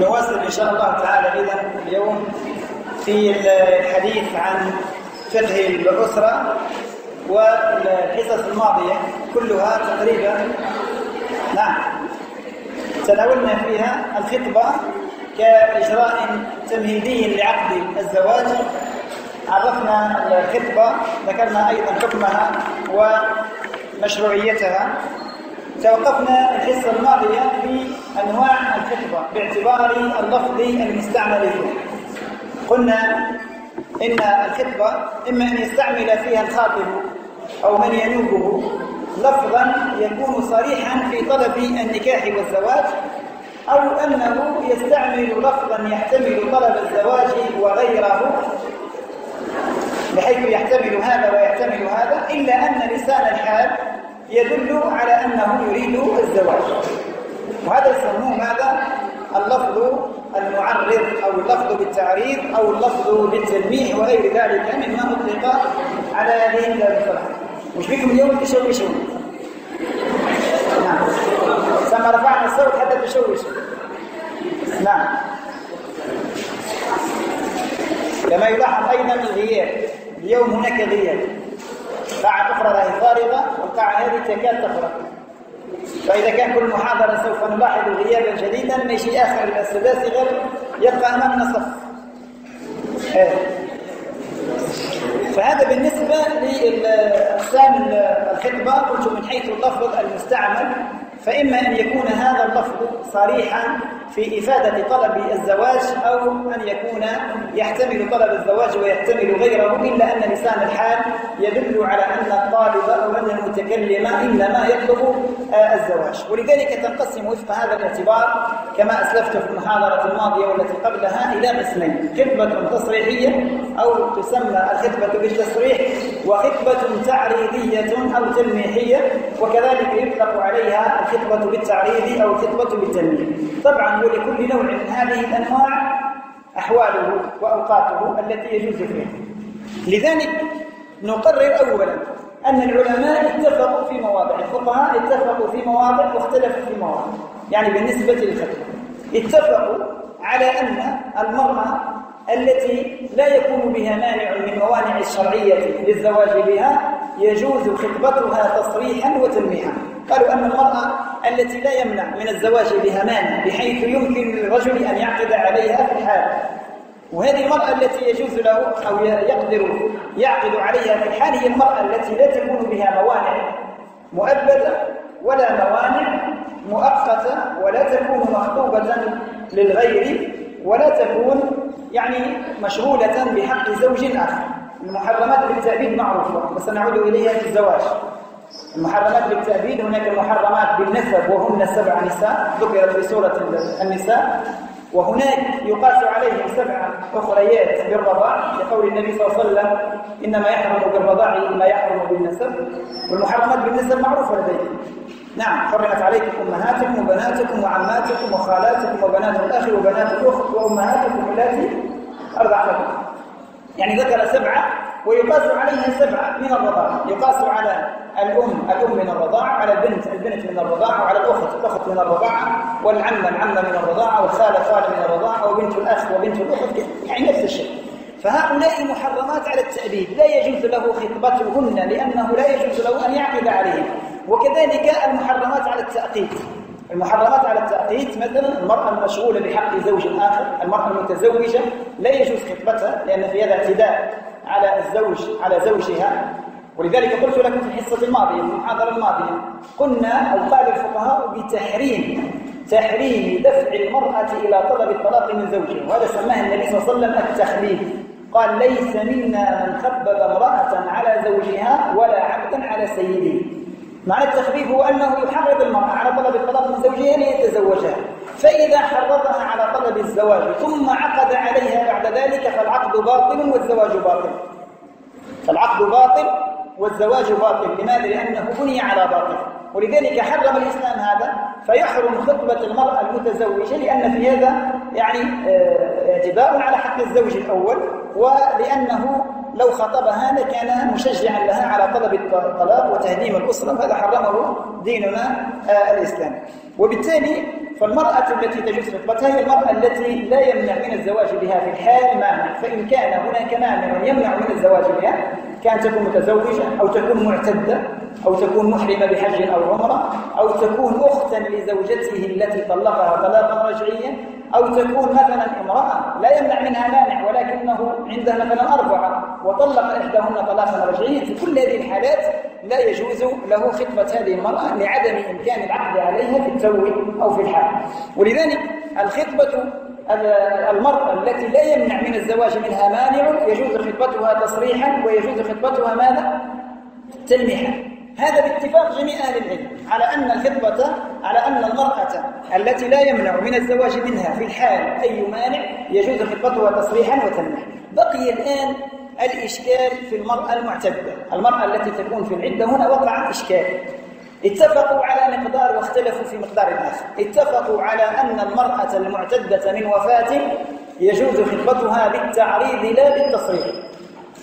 نواصل إن شاء الله تعالى إذا اليوم في الحديث عن فقه الأسرة والحصص الماضية كلها تقريبا نعم تناولنا فيها الخطبة كإجراء تمهيدي لعقد الزواج. عرفنا الخطبة ذكرنا أيضا حكمها ومشروعيتها. توقفنا الحصة الماضية في أنواع الخطبة باعتبار اللفظ المستعمل فيه قلنا إن الخطبة إما أن يستعمل فيها الخاطب أو من ينوبه لفظا يكون صريحا في طلب النكاح والزواج أو أنه يستعمل لفظا يحتمل طلب الزواج وغيره بحيث يحتمل هذا ويحتمل هذا إلا أن لسان الحال يدل على أنه يريد الزواج. وهذا يسموه ماذا؟ اللفظ المعرض أو اللفظ بالتعريض أو اللفظ بالتلميح وغير ذلك مما أطلق على هذه المصطلحات وش بكم اليوم تشوشون نعم. ثم رفعنا الصوت حتى تشوشوا. نعم. كما يلاحظ أيضا الغياب. اليوم هناك غياب. قاعة أخرى راهي فارغة والقاعة هذه تكاد تفرغ فإذا كان كل محاضرة سوف نلاحظ غيابا شديدا ماشي آخر السداسي غير يبقى أمامنا صف إيه. فهذا بالنسبة لأقسام الخطبة قلت من حيث اللفظ المستعمل فإما أن يكون هذا اللفظ صريحا في إفادة طلب الزواج أو أن يكون يحتمل طلب الزواج ويحتمل غيره إلا أن لسان الحال يدل على أن الطالب أو أن المتكلم إنما يطلب الزواج. ولذلك تنقسم وفق هذا الاعتبار كما أسلفت في المحاضرة الماضية والتي قبلها إلى قسمين خطبة تصريحية أو تسمى الخطبة بالتصريح وخطبة تعريضية أو تلميحية وكذلك يطلق عليها الخطبة بالتعريض أو الخطبة بالتلميح طبعا ولكل نوع من هذه الأنواع أحواله وأوقاته التي يجوز فيها. لذلك نقرر أولا أن العلماء اتفقوا في مواضع الفقهاء اتفقوا في مواضع واختلفوا في مواضع. يعني بالنسبة للخطبة اتفقوا على أن المرأة التي لا يكون بها مانع من موانع الشرعية للزواج بها يجوز خطبتها تصريحا وتلميحا قالوا أن المرأة التي لا يمنع من الزواج بها مانع بحيث يمكن للرجل أن يعقد عليها في الحال. وهذه المرأة التي يجوز له أو يقدر يعقد عليها في الحال هي المرأة التي لا تكون بها موانع مؤبدة ولا موانع مؤقتة ولا تكون مخطوبة للغير ولا تكون يعني مشغولة بحق زوج آخر. المحرمات بالتأبيد معروفة وسنعود إليها في الزواج. المحرمات بالتأبيد هناك المحرمات بالنسب وهن سبع نساء ذكرت في سورة النساء. وهناك يقاس عليهم سبع أخريات بالرضاع لقول النبي صلى الله عليه وسلم إنما يحرم بالرضاع ما يحرم بالنسب. والمحرمات بالنسب معروفة لديكم نعم حرمت عليكم أمهاتكم وبناتكم وعماتكم وخالاتكم وبنات الأخ وبنات الأخت وأمهاتكم التي أرضع لكم. يعني ذكر سبعة ويقاس عليها سبعة من الرضاعة يقاس على الأم الأم من الرضاعة على البنت البنت من الرضاعة وعلى الأخت الأخت من الرضاعة والعمة العمة من الرضاعة والخالة خالة من الرضاعة وبنت الأخ وبنت الأخت يعني نفس الشيء. فهؤلاء محرمات على التأبيد. لا يجوز له خطبتهن لأنه لا يجوز له أن يعقد عليهم وكذلك المحرمات على التأقيت. المحرمات على التأقيت مثلا المرأة المشغولة بحق زوج آخر المرأة المتزوجة لا يجوز خطبتها لأن في هذا اعتداء على الزوج على زوجها. ولذلك قلت لكم في الحصة الماضية في المحاضرة الماضية قلنا أو قال الفقهاء بتحريم تحريم دفع المرأة إلى طلب الطلاق من زوجها وهذا سماه النبي صلى الله عليه وسلم التخليف قال ليس منا من خبب امرأة على زوجها ولا عبدا على سيده. معنى التخفيف هو أنه يحرض المرأة على طلب الطلاق من زوجها ليتزوجها. فإذا حرضها على طلب الزواج ثم عقد عليها بعد ذلك فالعقد باطل والزواج باطل. فالعقد باطل والزواج باطل. لماذا؟ لأنه بني على باطل. ولذلك حرم الإسلام هذا فيحرم خطبة المرأة المتزوجة لأن في هذا يعني اعتداء على حق الزوج الأول ولأنه لو خطبها لكان مشجعا لها على طلب الطلاق وتهديم الأسرة فهذا حرمه ديننا الإسلامي وبالتالي فالمرأة التي تجوز خطبتها هي المرأة التي لا يمنع من الزواج بها في الحال مانع فإن كان هناك مانع يمنع من الزواج بها كان تكون متزوجة أو تكون معتدة أو تكون محرمة بحج أو عمرة أو تكون أختا لزوجته التي طلقها طلاقا رجعيا أو تكون مثلا امرأة لا يمنع منها مانع ولكنه عندها مثلا أربعة وطلق إحداهن طلاقا رجعيا. في كل هذه الحالات لا يجوز له خطبة هذه المرأة لعدم إمكان العقد عليها في التو أو في الحال. ولذلك الخطبة المرأة التي لا يمنع من الزواج منها مانع يجوز خطبتها تصريحا ويجوز خطبتها ماذا؟ تلميحا. هذا باتفاق جميع أهل العلم على أن الخطبة على أن المرأة التي لا يمنع من الزواج منها في الحال أي مانع يجوز خطبتها تصريحا وتلميحا بقي الآن الإشكال في المرأة المعتدة. المرأة التي تكون في العدة هنا وقع إشكال. اتفقوا على مقدار واختلفوا في مقدار آخر. اتفقوا على أن المرأة المعتدة من وفاة يجوز خطبتها بالتعريض لا بالتصريح.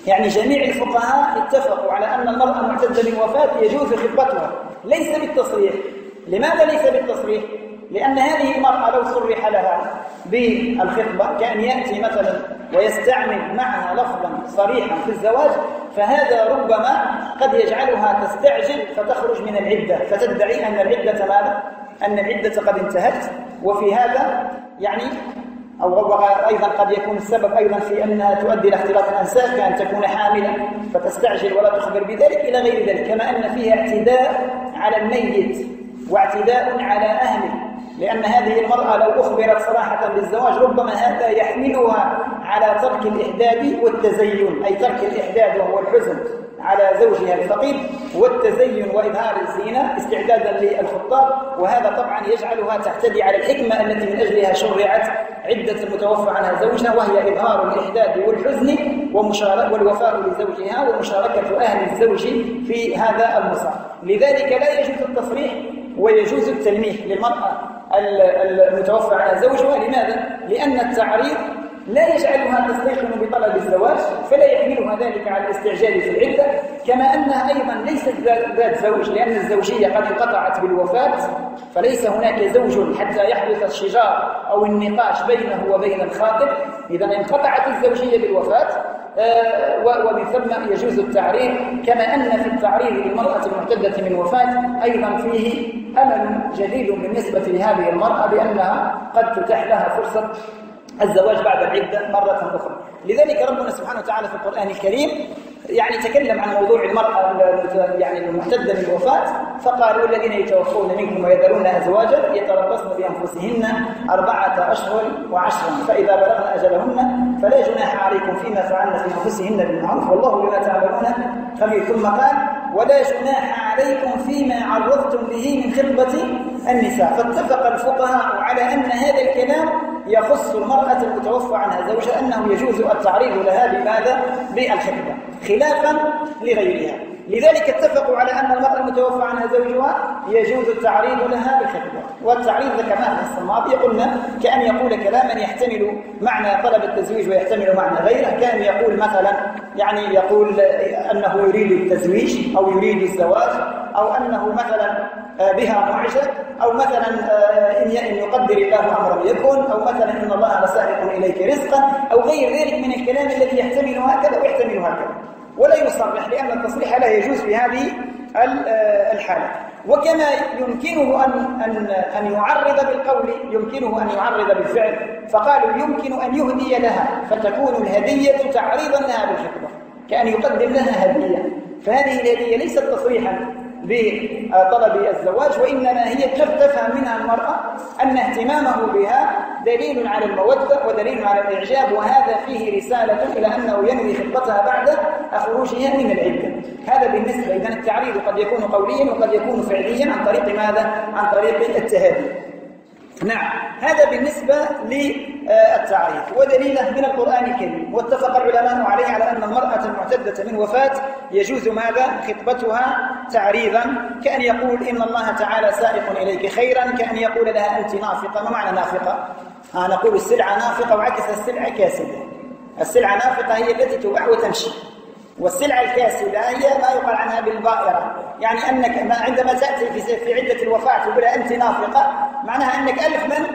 يعني جميع الفقهاء اتفقوا على أن المرأة المعتدة من وفاة يجوز خطبتها ليس بالتصريح لماذا ليس بالتصريح؟ لأن هذه المرأة لو صرح لها بالخطبة كأن يأتي مثلا ويستعمل معها لفظا صريحا في الزواج فهذا ربما قد يجعلها تستعجل فتخرج من العدة فتدعي أن العدة ماذا؟ أن العدة قد انتهت وفي هذا يعني أو أيضا قد يكون السبب أيضا في أنها تؤدي إلى اختلاط الأنساب كأن تكون حاملا فتستعجل ولا تخبر بذلك إلى غير ذلك كما أن فيها اعتداء على الميت واعتداء على أهله لأن هذه المرأة لو أخبرت صراحة بالزواج ربما هذا يحملها على ترك الإحداد والتزين أي ترك الإحداد وهو الحزن. على زوجها الفقير والتزين وإظهار الزينة استعدادا للخطاب وهذا طبعا يجعلها تعتدي على الحكمة التي من أجلها شرعت عدة المتوفى عنها زوجها وهي إظهار الإحداد والحزن والوفاء لزوجها ومشاركة أهل الزوج في هذا المصاب لذلك لا يجوز التصريح ويجوز التلميح للمرأة المتوفى عنها زوجها لماذا؟ لأن التعريض لا يجعلها تستيقن بطلب الزواج فلا يحملها ذلك على الاستعجال في العدة كما أنها أيضا ليست ذات زوج لأن الزوجية قد انقطعت بالوفاة فليس هناك زوج حتى يحدث الشجار أو النقاش بينه وبين الخاطب. إذا انقطعت الزوجية بالوفاة آه، ومن ثم يجوز التعريض كما أن في التعريض للمرأة المعتدة من وفاة أيضا فيه أمل جديد بالنسبة لهذه المرأة بأنها قد تتاح لها فرصة الزواج بعد العدة مرة أخرى. لذلك ربنا سبحانه وتعالى في القرآن الكريم يعني تكلم عن موضوع المرأة يعني المعتدة بالوفاة فقال والذين يتوفون منكم ويذرون أزواجا يتربصن بأنفسهن أربعة أشهر وعشرا فإذا بلغن أجلهن فلا جناح عليكم فيما فعلن في أنفسهن بالمعروف والله بما تعملون خبير. ثم قال ولا جناح عليكم فيما عرضتم به من خطبة النساء فاتفق الفقهاء على أن هذا الكلام يخص المرأة المتوفى عنها زوجها أنه يجوز التعريض لها بماذا؟ بالخطبة خلافا لغيرها. لذلك اتفقوا على أن المرأة المتوفى عنها زوجها يجوز التعريض لها بالخطبة والتعريض ذكرناه في الماضي قلنا كأن يقول كلاما يحتمل معنى طلب التزويج ويحتمل معنى غيره. كأن يقول مثلا يعني يقول أنه يريد التزويج أو يريد الزواج أو أنه مثلا بها معجب أو مثلا آه، إن يقدر الله أمرا يكن أو مثلا إن الله لسائق إليك رزقا أو غير ذلك من الكلام الذي يحتمل هكذا ويحتمل هكذا. ولا يصرح لأن التصريح لا يجوز في هذه آه، الحالة. وكما يمكنه أن, أن, أن يعرض بالقول يمكنه أن يعرض بالفعل فقالوا يمكن أن يهدي لها فتكون الهدية تعريضا لها بالخطبة كأن يقدم لها هدية. فهذه الهدية ليست تصريحا. بطلب الزواج وإنما هي تفهم منها المرأة أن اهتمامه بها دليل على المودة ودليل على الإعجاب وهذا فيه رسالة إلى أنه ينوي خطبتها بعد خروجها من العدة هذا بالنسبة إذا التعريض قد يكون قوليا وقد يكون فعليا عن طريق ماذا؟ عن طريق التهادي نعم. هذا بالنسبة للتعريف. ودليله من القرآن الكريم. واتفق العلماء عليه على أن المرأة المعتدة من وفاة يجوز ماذا؟ خطبتها تعريضا. كأن يقول إن الله تعالى سائق إليك خيرا. كأن يقول لها أنت نافقة. ما معنى نافقة؟ آه نقول السلعة نافقة وعكس السلعة كاسدة. السلعة نافقة هي التي تباع وتمشي. والسلعة الكاسدة هي ما يقال عنها بالبائرة. يعني أنك عندما تأتي في عدة الوفاة تقول أنت نافقة معناها أنك ألف من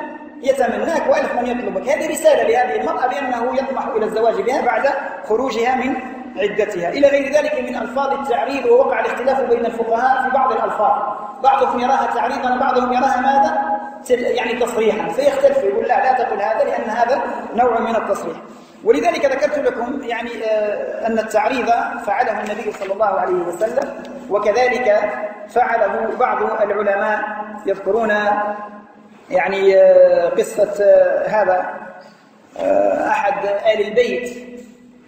يتمناك وألف من يطلبك. هذه رسالة لهذه المرأة بأنه يطمح إلى الزواج بها بعد خروجها من عدتها. إلى غير ذلك من ألفاظ التعريض ووقع الاختلاف بين الفقهاء في بعض الألفاظ. بعضهم يراها تعريضا وبعضهم يراها ماذا؟ يعني تصريحا. فيختلف يقول لا لا تقل هذا لأن هذا نوع من التصريح. ولذلك ذكرت لكم يعني آه، أن التعريض فعله النبي صلى الله عليه وسلم وكذلك فعله بعض العلماء يذكرون يعني آه، قصة آه، هذا أحد آل البيت.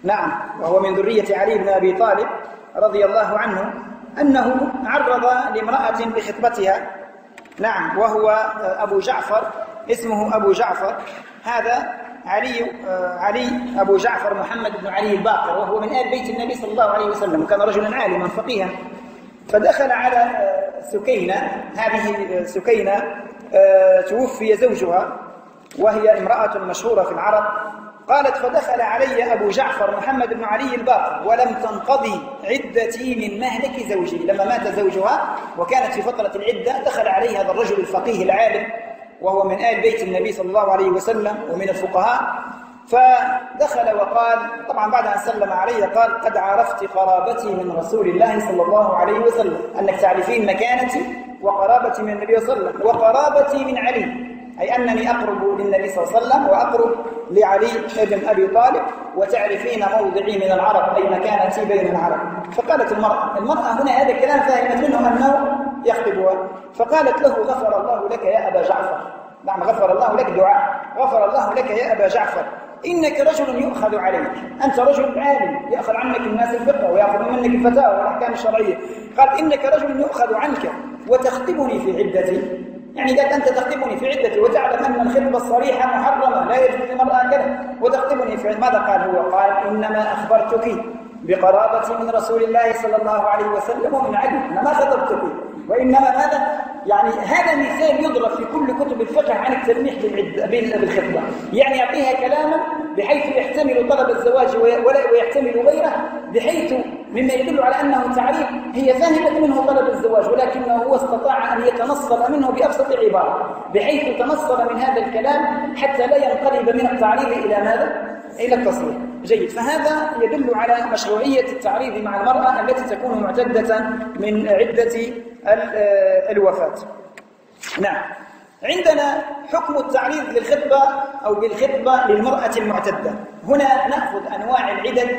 نعم وهو من ذرية علي بن أبي طالب رضي الله عنه أنه عرض لامرأة بخطبتها. نعم وهو أبو جعفر اسمه أبو جعفر. هذا علي علي أبو جعفر محمد بن علي الباقر وهو من آل بيت النبي صلى الله عليه وسلم وكان رجلا عالما فقيها. فدخل على سكينة هذه سكينة توفي زوجها وهي امرأة مشهورة في العرب. قالت فدخل علي أبو جعفر محمد بن علي الباقر ولم تنقضي عدتي من مهلك زوجي. لما مات زوجها وكانت في فترة العدة دخل علي هذا الرجل الفقيه العالم وهو من آل بيت النبي صلى الله عليه وسلم ومن الفقهاء فدخل وقال طبعا بعد أن سلم علي قال قد عرفت قرابتي من رسول الله صلى الله عليه وسلم أنك تعرفين مكانتي وقرابتي من النبي صلى الله عليه وسلم وقرابتي من علي. أي أنني أقرب للنبي صلى الله عليه وسلم وأقرب لعلي بن أبي طالب وتعرفين موضعي من العرب أي مكانتي بين العرب. فقالت المرأة المرأة هنا هذا الكلام فهمت منه أنه يخطبها فقالت له غفر الله لك يا أبا جعفر. نعم غفر الله لك دعاء. غفر الله لك يا أبا جعفر. إنك رجل يؤخذ عليك. أنت رجل عالم يأخذ عنك الناس الفقه ويأخذ منك الفتاوى والأحكام الشرعية. قال إنك رجل يؤخذ عنك وتخطبني في عدتي. يعني قال أنت تخطبني في عدتي وتعلم أن الخطبة الصريحة محرمة لا يجوز للمرأة كذا. وتخطبني في ماذا قال هو؟ قال إنما أخبرتك بقرابة من رسول الله صلى الله عليه وسلم ومن علي أنا ما خطبتك وإنما ماذا؟ يعني هذا مثال يضرب في كل كتب الفقه عن التلميح بالخطبة يعني يعطيها كلاما بحيث يحتمل طلب الزواج ويحتمل غيره بحيث مما يدل على أنه تعريف هي فهمت منه طلب الزواج ولكنه هو استطاع أن يتنصل منه بأبسط عبارة بحيث تنصل من هذا الكلام حتى لا ينقلب من التعريف إلى ماذا؟ إلى التصريح جيد. فهذا يدل على مشروعية التعريض مع المرأة التي تكون معتدة من عدة الوفاة. نعم. عندنا حكم التعريض للخطبة أو بالخطبة للمرأة المعتدة. هنا نأخذ أنواع العدد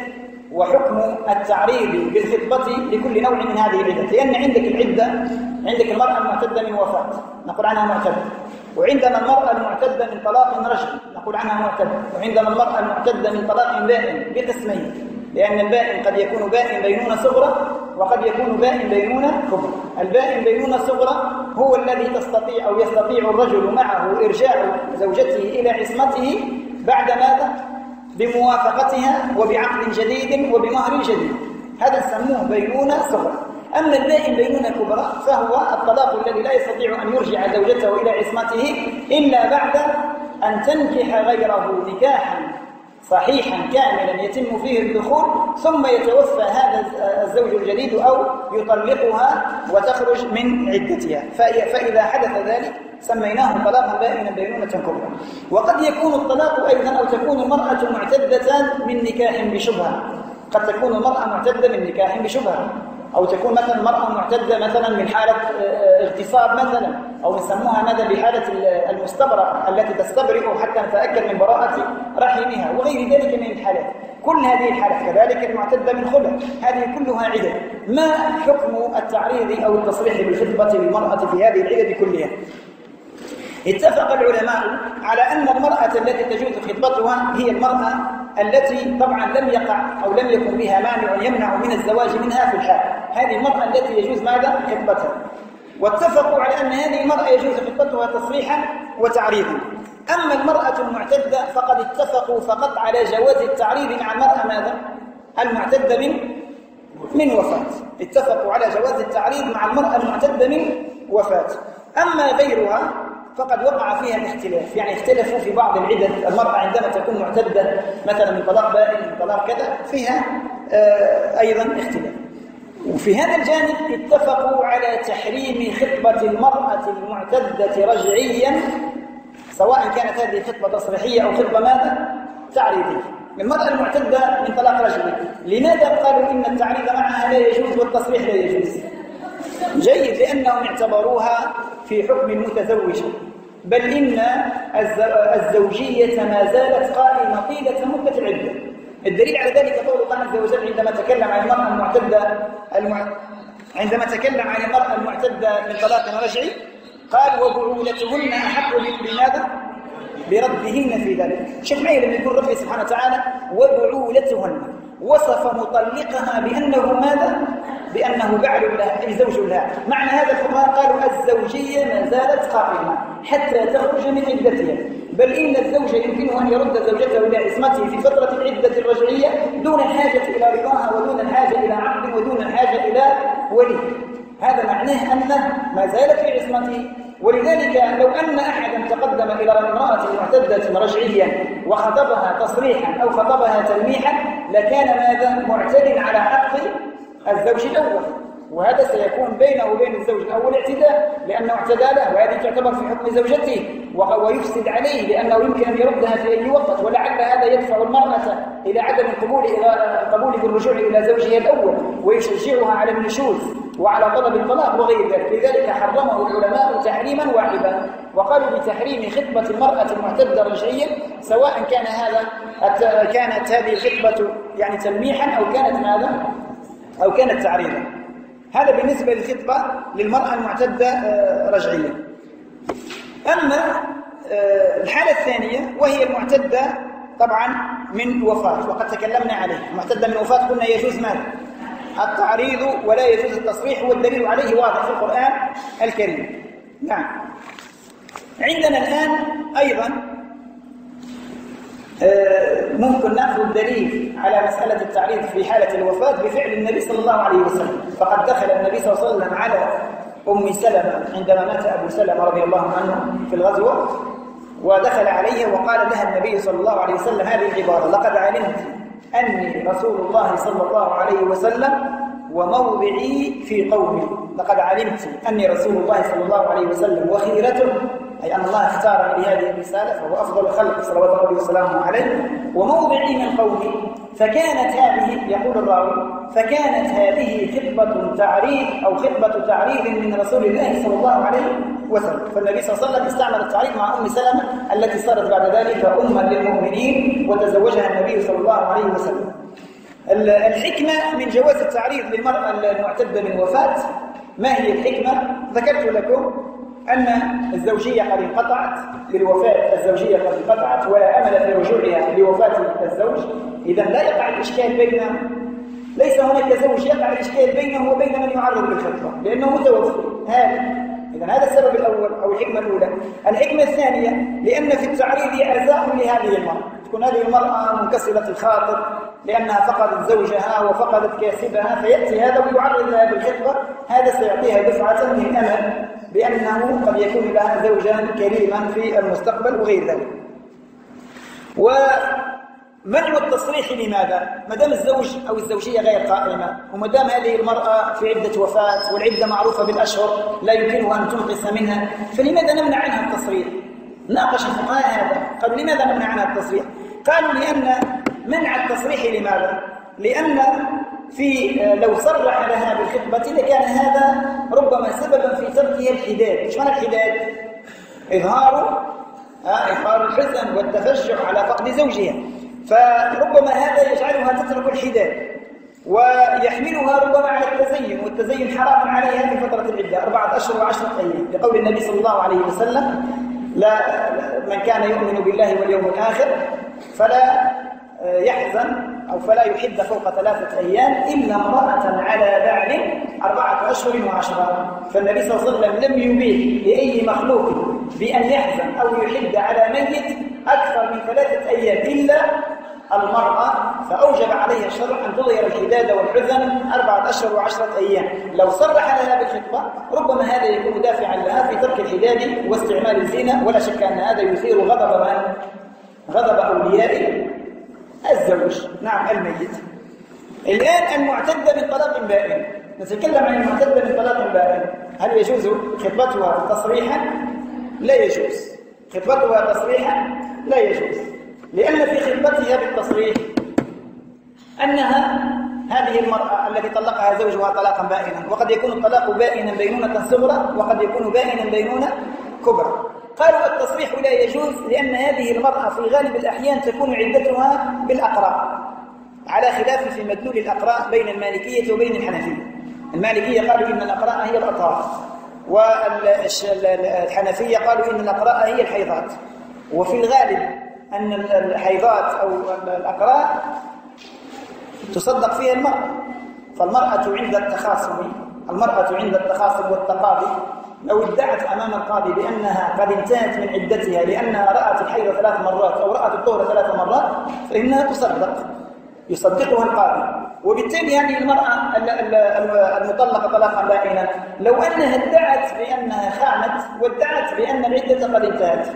وحكم التعريض بالخطبة لكل نوع من هذه العدد. لأن عندك العدة عندك المرأة المعتدة من وفاة. نقول عنها معتدة. وعندنا المرأة المعتدة من طلاق رجل نقول عنها معتدة. وعندنا المرأة المعتدة من طلاق بائن بقسمين لأن البائن قد يكون بائن بينونة صغرى وقد يكون بائن بينونة كبرى. البائن بينونة صغرى هو الذي تستطيع أو يستطيع الرجل معه إرجاع زوجته إلى عصمته بعد ماذا؟ بموافقتها وبعقد جديد وبمهر جديد. هذا نسموه بينونة صغرى. أما البائن بينونة كبرى فهو الطلاق الذي لا يستطيع أن يرجع زوجته إلى عصمته إلا بعد أن تنكح غيره نكاحا صحيحا كاملا يتم فيه الدخول ثم يتوفى هذا الزوج الجديد أو يطلقها وتخرج من عدتها. فإذا حدث ذلك سميناه طلاقا بائنا بينونة كبرى. وقد يكون الطلاق أيضا أو تكون المرأة معتدة من نكاح بشبهة. قد تكون المرأة معتدة من نكاح بشبهة. أو تكون مثلا المرأة معتدة مثلا من حالة آه، آه، اغتصاب مثلا أو نسموها ماذا بحالة المستبرأ التي تستبرئ حتى نتأكد من براءة رحمها وغير ذلك من الحالات. كل هذه الحالات كذلك المعتدة من خلع. هذه كلها عدد ما حكم التعريض أو التصريح بالخطبة للمرأة في هذه العدد كلها؟ اتفق العلماء على أن المرأة التي تجوز خطبتها هي المرأة التي طبعا لم يقع أو لم يكن بها مانع يمنع من الزواج منها في الحال. هذه المرأة التي يجوز ماذا؟ خطبتها واتفقوا على أن هذه المرأة يجوز خطبتها تصريحا وتعريضا. أما المرأة المعتدة فقد اتفقوا فقط على جواز التعريض مع المرأة ماذا؟ المعتدة من من وفاة. اتفقوا على جواز التعريض مع المرأة المعتدة من وفاة. أما غيرها فقد وقع فيها الاختلاف. يعني اختلفوا في بعض العدد. المرأة عندما تكون معتدة مثلا من طلاق بائن من طلاق كذا فيها آه، أيضا اختلاف. وفي هذا الجانب اتفقوا على تحريم خطبة المرأة المعتدة رجعيا سواء كانت هذه خطبة تصريحية أو خطبة ماذا؟ تعريضية. المرأة المعتدة من طلاق رجعي لماذا قالوا إن التعريض معها لا يجوز والتصريح لا يجوز؟ جيد لأنهم اعتبروها في حكم المتزوجة بل إن الزوجية ما زالت قائمة طيلة مدة العدة الدليل على ذلك قول الله عز وجل عندما تكلم عن المرأة المعتدة المع... عندما تكلم عن المرأة المعتدة من طلاق رجعي قال وبعولتهن أحق بماذا؟ بردهن في ذلك شوف معي لما يقول ربي سبحانه وتعالى وبعولتهن وصف مطلقها بأنه ماذا؟ بأنه بعل لها أي زوج لها معنى هذا الفقهاء قالوا الزوجية ما زالت قائمة حتى تخرج من عدتها بل إن الزوج يمكنه أن يرد زوجته إلى عصمته في فترة العدة الرجعية دون الحاجة إلى رضاها ودون الحاجة إلى عقد ودون الحاجة إلى ولي. هذا معناه أنه ما زالت في عصمته. ولذلك لو أن أحدا تقدم إلى امرأة معتدة رجعيا وخطبها تصريحا أو خطبها تلميحا لكان ماذا؟ معتد على حق الزوج الأول. وهذا سيكون بينه وبين الزوج الأول اعتداء لأنه اعتدى له وهذه تعتبر في حكم زوجته ويفسد عليه لأنه يمكن أن يردها في أي وقت ولعل هذا يدفع المرأة إلى عدم القبول إلى القبول بالرجوع إلى زوجها الأول ويشجعها على النشوز وعلى طلب الطلاق وغير ذلك. لذلك حرمه العلماء تحريما واحدا وقالوا بتحريم خطبة المرأة المعتدة رجعيا سواء كان هذا كانت هذه الخطبة يعني تلميحا أو كانت ماذا؟ أو كانت تعريضا. هذا بالنسبة للخطبة للمرأة المعتدة آه، رجعيا أما آه، الحالة الثانية وهي المعتدة طبعا من وفاة وقد تكلمنا عليه المعتدة من وفاة قلنا يجوز ماذا؟ التعريض ولا يجوز التصريح والدليل عليه واضح في القرآن الكريم. نعم. عندنا الآن أيضا ممكن نأخذ دليل على مسألة التعريض في حالة الوفاة بفعل النبي صلى الله عليه وسلم. فقد دخل النبي صلى الله عليه وسلم على أم سلمة عندما مات أبو سلمة رضي الله عنه في الغزوة ودخل عليها وقال لها النبي صلى الله عليه وسلم هذه العبارة لقد علمت أني رسول الله صلى الله عليه وسلم وموضعي في قومي. لقد علمت أني رسول الله صلى الله عليه وسلم وخيرته أي أن الله اختارني لهذه الرسالة فهو أفضل الخلق صلوات الله وسلامه عليه. وموضعي من قومي فكانت هذه يقول الراوي فكانت هذه خطبة تعريض أو خطبة تعريض من رسول الله صلى الله عليه وسلم. فالنبي صلى الله عليه وسلم استعمل التعريض مع أم سلمة التي صارت بعد ذلك أما للمؤمنين وتزوجها النبي صلى الله عليه وسلم. الحكمة من جواز التعريض للمرأة المعتدة من وفاة ما هي الحكمة؟ ذكرت لكم أن الزوجية قد انقطعت بالوفاة الزوجية قد انقطعت ولا أمل في رجوعها لوفاة الزوج. إذا لا يقع الإشكال بين ليس هناك زوج يقع الإشكال بينه وبين من يعرض بالخطبة لأنه متوفي هذا. إذا هذا السبب الأول أو الحكمة الأولى. الحكمة الثانية لأن في التعريض أعزاء لهذه المرأة. تكون هذه المرأة منكسرة الخاطر لأنها فقدت زوجها وفقدت كاسبها فيأتي هذا ويعرض لها بالخطبة هذا سيعطيها دفعة من أمل بأنه قد يكون لها زوجا كريما في المستقبل وغير ذلك ومنع التصريح لماذا؟ ما دام الزوج أو الزوجية غير قائمة وما دام هذه المرأة في عدة وفاة والعدة معروفة بالأشهر لا يمكنها أن تنقص منها فلماذا نمنع عنها التصريح؟ ناقش الفقهاء هذا قالوا لماذا نمنع عنها التصريح؟ قالوا لأن منع التصريح لماذا؟ لأن في لو صرح لها بالخطبة لكان هذا ربما سببا في تركها الحداد. إيش معنى الحداد؟ إظهار آه إظهار الحزن والتفجع على فقد زوجها. فربما هذا يجعلها تترك الحداد ويحملها ربما على التزين والتزين حرام عليها في فترة العدة أربعة أشهر وعشرة أيام. لقول النبي صلى الله عليه وسلم لا من كان يؤمن بالله واليوم الآخر فلا يحزن أو فلا يحد فوق ثلاثة أيام إلا امرأة على بعل أربعة أشهر وعشرة. فالنبي صلى الله عليه وسلم لم يبيح لأي مخلوق بأن يحزن أو يحد على ميت أكثر من ثلاثة أيام إلا المرأة. فأوجب عليها الشرع أن تظهر الحداد والحزن أربعة أشهر وعشرة أيام. لو صرح لها بالخطبة ربما هذا يكون دافعا لها في ترك الحداد واستعمال الزينة ولا شك أن هذا يثير غضب من؟ غضب أولياء الزوج. نعم الميت. الآن المعتدة من طلاق بائن. نتكلم عن المعتدة من طلاق بائن. هل يجوز خطبتها تصريحا؟ لا يجوز. خطبتها تصريحا؟ لا يجوز. لأن في خطبتها بالتصريح أنها هذه المرأة التي طلقها زوجها طلاقا بائنا. وقد يكون الطلاق بائنا بينونة صغرى وقد يكون بائنا بينونة كبرى. قالوا التصريح لا يجوز لأن هذه المرأة في غالب الأحيان تكون عدتها بالأقراء على خلاف في مدلول الأقراء بين المالكية وبين الحنفية. المالكية قالوا إن الأقراء هي الأطراف والحنفية قالوا إن الأقراء هي الحيضات. وفي الغالب أن الحيضات أو الأقراء تصدق فيها المرأة فالمرأة عند التخاصم المرأة عند التخاصم والتقاضي. لو ادعت أمام القاضي بأنها قد انتهت من عدتها لأنها رأت الحيض ثلاث مرات أو رأت الطهر ثلاث مرات فإنها تصدق يصدقها القاضي. وبالتالي هذه المرأة المطلقة طلاقا بائنا لو أنها ادعت بأنها خانت وادعت بأن العدة قد انتهت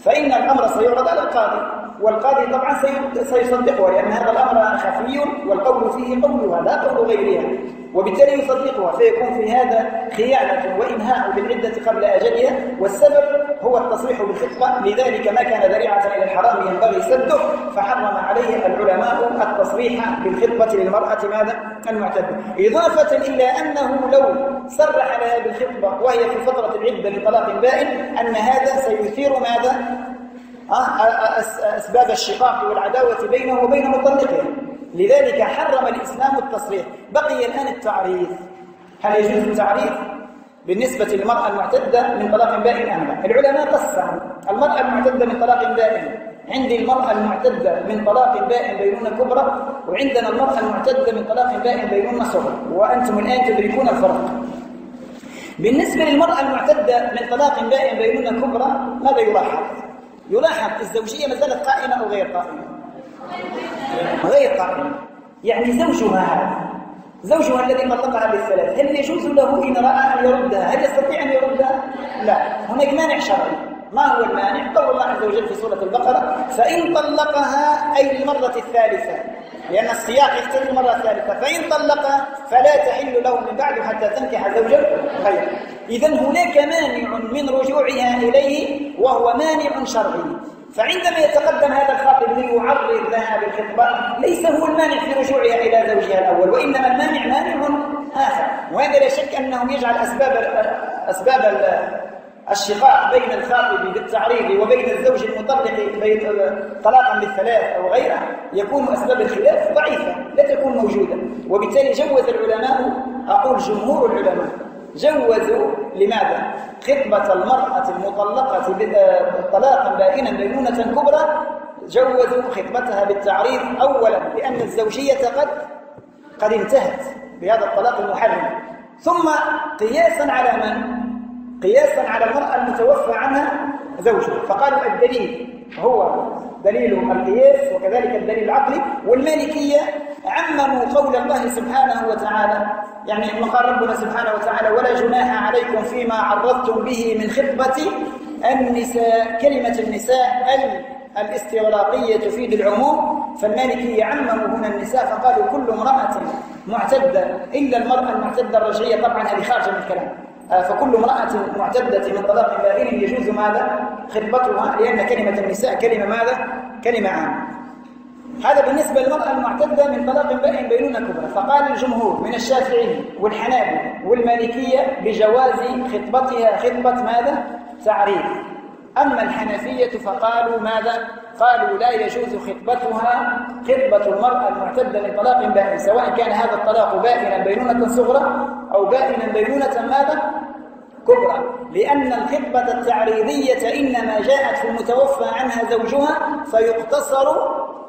فإن الأمر سيعرض على القاضي. والقاضي طبعا سيصدقها لأن هذا الأمر خفي والقول فيه قولها لا قول غيرها وبالتالي يصدقها فيكون في هذا خيانة وإنهاء بالعدة قبل أجلها والسبب هو التصريح بالخطبة لذلك ما كان ذريعة إلى الحرام ينبغي سده فحرم عليه العلماء التصريح بالخطبة للمرأة ماذا؟ المعتدة إضافة إلى أنه لو صرح لها بالخطبة وهي في فترة العدة لطلاق بائن أن هذا سيثير ماذا؟ أسباب الشقاق والعداوة بينه وبين مطلقه. لذلك حرم الإسلام التصريح. بقي الآن التعريف. هل يجوز التعريف بالنسبة للمرأة المعتدة من طلاق بائن أم لا؟ العلماء قسموا المرأة المعتدة من طلاق بائن. عندي المرأة المعتدة من طلاق بائن بينونة كبرى وعندنا المرأة المعتدة من طلاق بائن بينونة صغرى. وأنتم الآن تدركون الفرق. بالنسبة للمرأة المعتدة من طلاق بائن بينونة كبرى ماذا يلاحظ؟ يلاحظ الزوجية ما زالت قائمة أو غير قائمة. غير قائمة. يعني زوجها هذا زوجها الذي طلقها بالثلاث هل يجوز له إن رأى أن يردها؟ هل يستطيع أن يردها؟ لا. هناك مانع شرعي. ما هو المانع؟ قول الله عز وجل في سورة البقرة فإن طلقها أي المرة الثالثة لأن السياق يختلف المرة الثالثة فإن طلقها فلا تحل له من بعد حتى تنكح زوجا غيره. إذا هناك مانع من رجوعها إليه وهو مانع شرعي. فعندما يتقدم هذا الخاطب ليعرض لها بالخطبة ليس هو المانع في رجوعها إلى زوجها الأول وإنما المانع مانع آخر. وهذا لا شك أنه يجعل أسباب أسباب الشقاق بين الخاطب بالتعريض وبين الزوج المطلق طلاقا بالثلاث أو غيره يكون أسباب الخلاف ضعيفة لا تكون موجودة وبالتالي جوز العلماء أقول جمهور العلماء جوزوا لماذا؟ خطبة المرأة المطلقة طلاقا بائنا بينونة كبرى جوزوا خطبتها بالتعريض أولا لأن الزوجية قد قد انتهت بهذا الطلاق المحرم ثم قياسا على من؟ قياسا على المرأة المتوفى عنها زوجها. فقالوا الدليل هو دليل القياس وكذلك الدليل العقلي والمالكية عمموا قول الله سبحانه وتعالى يعني ما قال ربنا سبحانه وتعالى ولا جناح عليكم فيما عرضتم به من خطبة النساء كلمة النساء الاستغراقية تفيد العموم. فالمالكية عمموا هنا النساء فقالوا كل امرأة معتدة إلا المرأة المعتدة الرجعية. طبعا هذه خارجة من الكلام. فكل امرأة معتدة من طلاق بائن يجوز ماذا؟ خطبتها لأن كلمة النساء كلمة ماذا؟ كلمة عامة هذا بالنسبة للمرأة المعتدة من طلاق بائن بينونة كبرى فقال الجمهور من الشافعي والحنابل والمالكية بجواز خطبتها خطبة ماذا؟ تعريف أما الحنفية فقالوا ماذا؟ قالوا لا يجوز خطبتها خطبة المرأة المعتدة من طلاق بائن سواء كان هذا الطلاق بائنا بينونة صغرى أو بائنا بينونة ماذا؟ كبرى لأن الخطبة التعريضية إنما جاءت في المتوفى عنها زوجها فيقتصر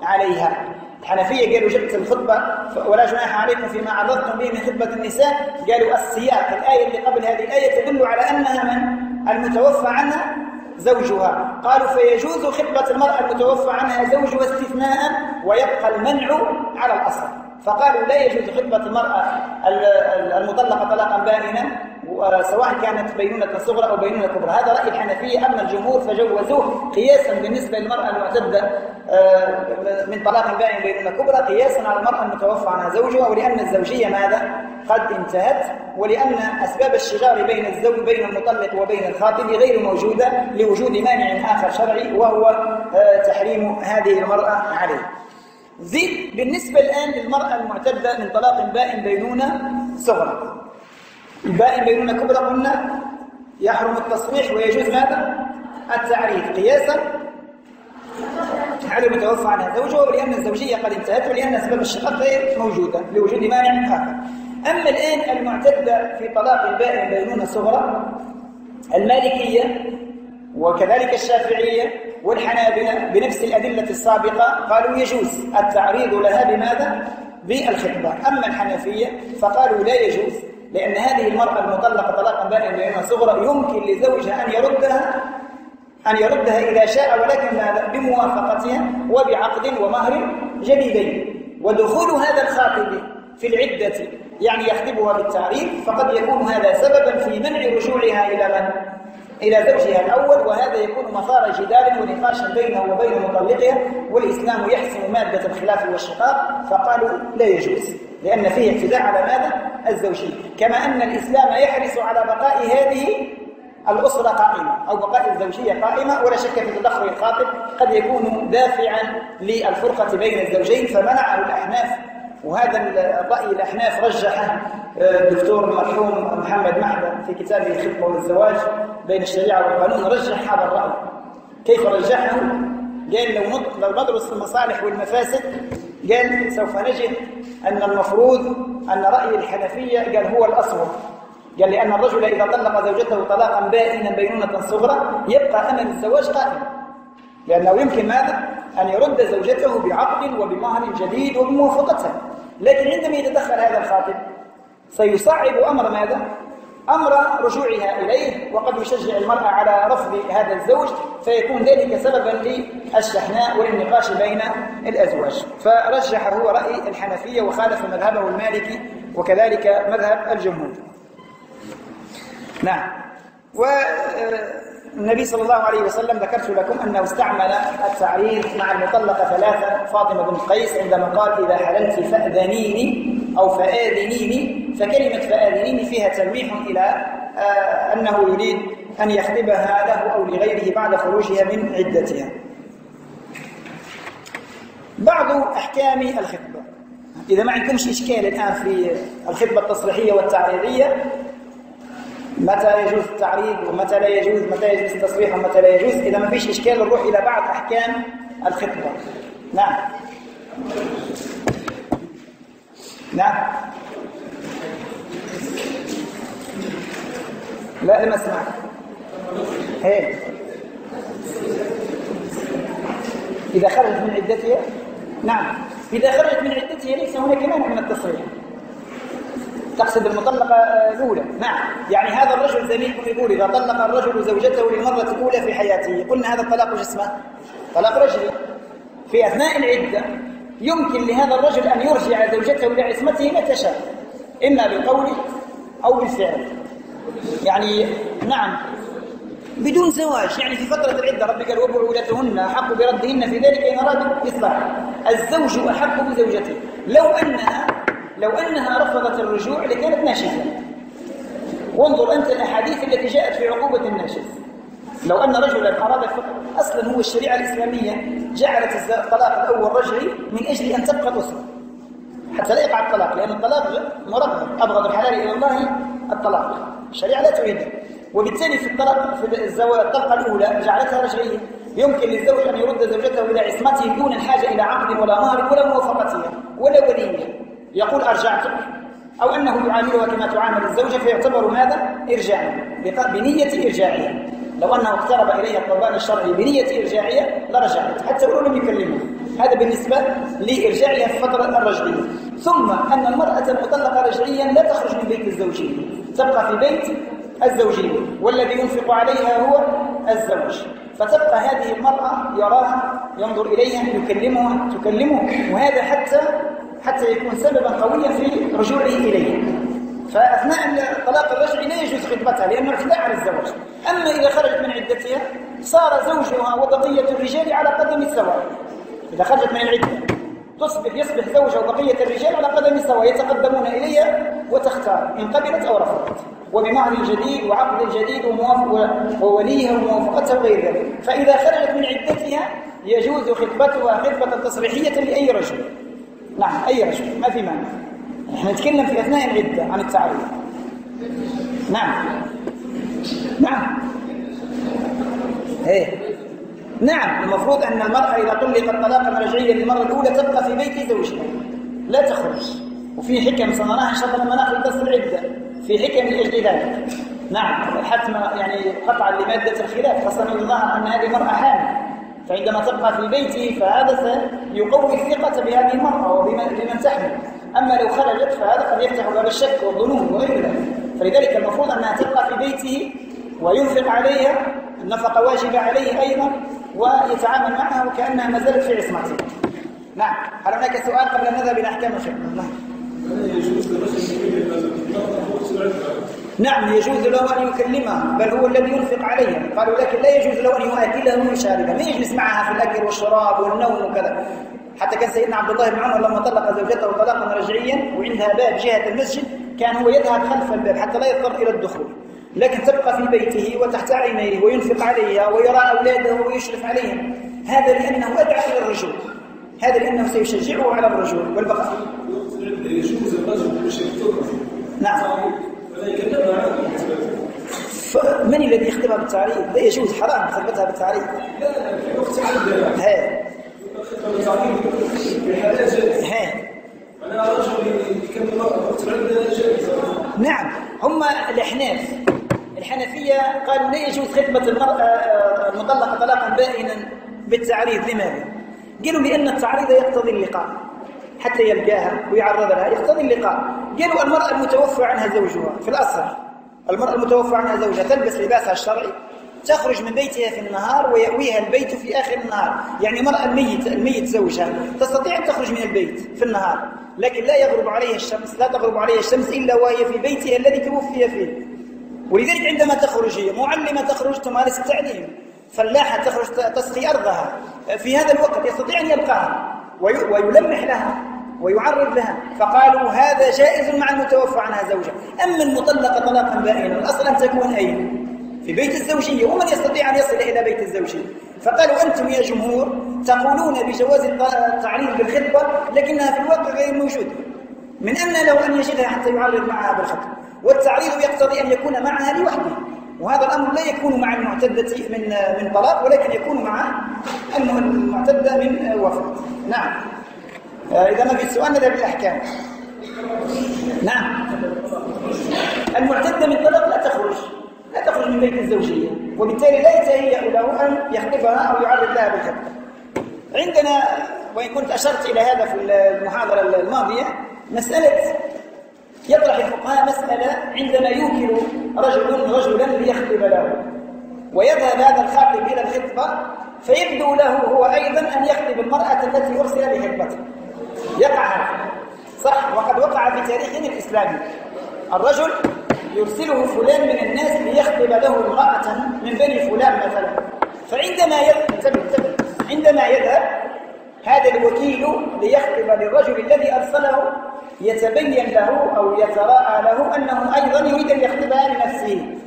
عليها الحنفية قالوا جبت الخطبة ولا جناح عليكم فيما عرضتم به من خطبة النساء قالوا السياق الآية اللي قبل هذه الآية تدل على أنها من المتوفى عنها زوجها. قالوا فيجوز خطبة المرأة المتوفى عنها زوجها استثناء ويبقى المنع على الأصل. فقالوا لا يجوز خطبة المرأة المطلقة طلاقا بائنا سواء كانت بينونة صغرى أو بينونة كبرى. هذا رأي الحنفية. أما الجمهور فجوزوه قياسا بالنسبة للمرأة المعتدة آه، من طلاق بائن بينونة كبرى قياسا على المرأة المتوفى عنها. زوجها ولأن الزوجية ماذا؟ قد انتهت ولأن أسباب الشجار بين الزوج بين المطلق وبين الخاطب غير موجودة لوجود مانع آخر شرعي وهو آه، تحريم هذه المرأة عليه. زيد بالنسبة الآن للمرأة المعتدة من طلاق بائن بينونة صغرى. البائن بينونة كبرى قلنا يحرم التصريح ويجوز ماذا؟ التعريف قياسا على المتوفى عنها زوجها ولأن الزوجية قد انتهت ولأن أسباب الشقاق غير موجودة لوجود مانع آخر. أما الآن المعتدة في طلاق البائن بينونة صغرى المالكية وكذلك الشافعية والحنابلة بنفس الأدلة السابقة قالوا يجوز التعريض لها بماذا؟ بالخطبة أما الحنفية فقالوا لا يجوز لأن هذه المرأة المطلقة طلاقا بائنا بينها صغرى يمكن لزوجها أن يردها أن يردها إذا شاء ولكن؟ بموافقتها وبعقد ومهر جديدين ودخول هذا الخاطب في العدة يعني يخطبها بالتعريف فقد يكون هذا سببا في منع رجوعها إلى من؟ إلى زوجها الأول وهذا يكون مثار جدال ونقاش بينه وبين مطلقها والإسلام يحسم مادة الخلاف والشقاق فقالوا لا يجوز لأن فيه اعتداء على ماذا؟ الزوجية كما أن الإسلام يحرص على بقاء هذه الأسرة قائمة أو بقاء الزوجية قائمة ولا شك في تدخل الخاطب قد يكون دافعا للفرقة بين الزوجين فمنعه الأحناف وهذا الرأي الأحناف رجحه آه، الدكتور المرحوم محمد محمد في كتابه الخطبة والزواج بين الشريعة والقانون رجح هذا الرأي كيف رجحه؟ قال لو لو ندرس المصالح والمفاسد قال سوف نجد أن المفروض أن رأي الحنفية قال هو الأصوب قال لأن الرجل إذا طلق زوجته طلاقا بائنا بينونة صغرى يبقى أمل الزواج قائم لأنه يمكن ماذا؟ أن يرد زوجته بعقد وبمهر جديد وبموافقتها لكن عندما يتدخل هذا الخاطب سيصعب أمر ماذا؟ أمر رجوعها إليه وقد يشجع المرأة على رفض هذا الزوج فيكون ذلك سببا للشحناء والنقاش بين الأزواج. فرجح هو رأي الحنفية وخالف مذهبه المالكي وكذلك مذهب الجمهور. نعم. و النبي صلى الله عليه وسلم ذكرت لكم أنه استعمل التعريف مع المطلقة ثلاثة فاطمة بن قيس عندما قال إذا حللت فأذنيني أو فآذنيني فكلمة فآذنيني فيها تلميح إلى آه أنه يريد أن يخطبها له أو لغيره بعد خروجها من عدتها. بعض أحكام الخطبة. إذا ما عندكمش إشكال الآن في الخطبة التصريحية والتعريضية متى يجوز التعريض ومتى لا يجوز متى يجوز التصريح ومتى لا يجوز؟ إذا ما فيش إشكال نروح إلى بعض أحكام الخطبة. نعم. نعم. لا لم أسمع. هي. إذا خرجت من عدتها؟ نعم. إذا خرجت من عدتها ليس هناك مانع من التصريح. تقصد المطلقة الأولى. نعم. يعني هذا الرجل زميلكم يقول إذا طلق الرجل زوجته للمرة الأولى في حياته قلنا هذا الطلاق وش اسمه؟ طلاق رجلي في أثناء العدة يمكن لهذا الرجل أن يرجع زوجته إلى عصمته متى شاء. إما بالقول أو بالفعل. يعني نعم. بدون زواج. يعني في فترة العدة ربي قال وبعولتهن أحق بردهن في ذلك إن أرادوا إصلاح الزوج أحق بزوجته. لو أنها لو أنها رفضت الرجوع لكانت ناشزة وانظر أنت الأحاديث التي جاءت في عقوبة الناشز لو أن رجلا أراد الفقر أصلا هو الشريعة الإسلامية جعلت الطلاق الأول رجعي من أجل أن تبقى الأسرة. حتى لا يقع الطلاق لأن الطلاق مرغب. أبغض الحلال إلى الله الطلاق. الشريعة لا تريده وبالتالي في الطلاق في الزواج الطلقة الأولى جعلتها رجعية. يمكن للزوج أن يرد زوجته إلى عصمته دون الحاجة إلى عقد ولا مهر ولا موافقتها ولا ولية يقول أرجعتك أو أنه يعاملها كما تعامل الزوجة فيعتبر ماذا؟ إرجاعا بنية إرجاعية. لو أنه اقترب إليها القربان الشرعي بنية إرجاعية لرجعت حتى ولو لم يكلمه هذا بالنسبة لإرجاعها في فترة الرجعية. ثم أن المرأة المطلقة رجعيا لا تخرج من بيت الزوجية تبقى في بيت الزوجية والذي ينفق عليها هو الزوج. فتبقى هذه المرأة يراها ينظر إليها يكلمها تكلمه وهذا حتى حتى يكون سببا قويا في رجوعه إليه. فأثناء الطلاق الرجعي لا يجوز خطبتها لأنه اعتداء على الزواج. أما إذا خرجت من عدتها صار زوجها وبقية الرجال على قدم السواء إذا خرجت من العدة تصبح يصبح زوجها وبقية الرجال على قدم السواء يتقدمون إليها وتختار إن قبلت أو رفضت. وبمهر جديد وعقد جديد ووليها وموافقتها وغير ذلك. فإذا خرجت من عدتها يجوز خطبتها خطبة تصريحية لأي رجل. نعم أي رجل ما في مانع. نحن نتكلم في أثناء العدة عن التعريف. نعم. نعم. إيه. نعم المفروض أن المرأة إذا طلقت طلاقا رجعيا للمرة الأولى تبقى في بيت زوجها. لا تخرج. وفي حكم صنعناها إن شاء الله لما ناخذ درس العدة. في حكم لأجل ذلك. نعم حتم يعني قطعا لمادة الخلاف. خاصة يظهر أن هذه مرأة حامل. فعندما تبقى في بيته فهذا سيقوي الثقة بهذه المرأة وبمن تحمل. أما لو خرجت فهذا قد يفتح باب الشك والظنون وغير ذلك. فلذلك المفروض أنها تبقى في بيته وينفق عليها النفقة واجبة عليه أيضا ويتعامل معها وكأنها ما زالت في عصمته. نعم. هل هناك سؤال قبل أن نذهب إلى أحكام الفقه. نعم. نعم يجوز له أن يكلمها بل هو الذي ينفق عليها. قالوا لكن لا يجوز له أن يؤكلها ويشاربها ما يجلس معها في الأكل والشراب والنوم وكذا. حتى كان سيدنا عبد الله بن عمر لما طلق زوجته طلاقا رجعيا وعندها باب جهة المسجد كان هو يذهب خلف الباب حتى لا يضطر إلى الدخول. لكن تبقى في بيته وتحت عينيه وينفق عليها ويرى أولاده ويشرف عليهم. هذا لأنه أدعى إلى الرجوع. هذا لأنه سيشجعه على الرجوع. والبقاء. يجوز الرجل نعم. من الذي يخدمها بالتعريف؟ لا يجوز حرام. خدمتها بالتعريف لا لا ها. ها. أنا رجل وقت نعم. هم الأحناف. الحنفية قالوا لا يجوز خدمة المرأة المطلقة طلاقا بائنا بالتعريض. لماذا؟ قالوا لأن التعريض يقتضي اللقاء. حتى يلقاها ويعرض لها. يقتضي اللقاء. قالوا المرأة المتوفى عنها زوجها. في الأصل المرأة المتوفى عنها زوجها تلبس لباسها الشرعي. تخرج من بيتها في النهار ويأويها البيت في آخر النهار. يعني المرأة الميت الميت زوجها تستطيع أن تخرج من البيت في النهار. لكن لا يغرب عليها الشمس لا تغرب عليها الشمس إلا وهي في بيتها الذي توفي فيه. ولذلك عندما تخرج هي معلمة تخرج تمارس التعليم. فلاحة تخرج تسقي أرضها. في هذا الوقت يستطيع أن يلقاها. ويلمح لها ويعرض لها. فقالوا هذا جائز مع المتوفى عنها زوجة. أما المطلقة طلاقا بائنا الأصل أن تكون أين؟ في بيت الزوجية ومن يستطيع أن يصل إلى بيت الزوجية. فقالوا أنتم يا جمهور تقولون بجواز التعريض بالخطبة لكنها في الواقع غير موجودة من أن له أن يجدها حتى يعرض معها بالخطبة. والتعريض يقتضي أن يكون معها لوحده. وهذا الأمر لا يكون مع المعتدة من من طلاق ولكن يكون مع المعتدة من وفاة. نعم. آه، إذا ما في سؤال نذهب للأحكام نعم. المعتدة من طلاق لا تخرج لا تخرج من بيت الزوجية وبالتالي لا يتهيأ له أن يخطبها أو يعرض لها بالخطبة عندنا وإن كنت أشرت إلى هذا في المحاضرة الماضية مسألة يطرح الفقهاء مسألة عندما يوكل رجل رجلا ليخطب له. ويذهب هذا الخاطب إلى الخطبة فيبدو له هو أيضا أن يخطب المرأة التي أرسل لخطبته يقع هذا. صح وقد وقع في تاريخنا الإسلامي. الرجل يرسله فلان من الناس ليخطب له امرأة من بني فلان مثلا. فعندما يذهب عندما يذهب هذا الوكيل ليخطب للرجل الذي أرسله يتبين له أو يتراءى له أنه أيضا يريد أن يخطبها لنفسه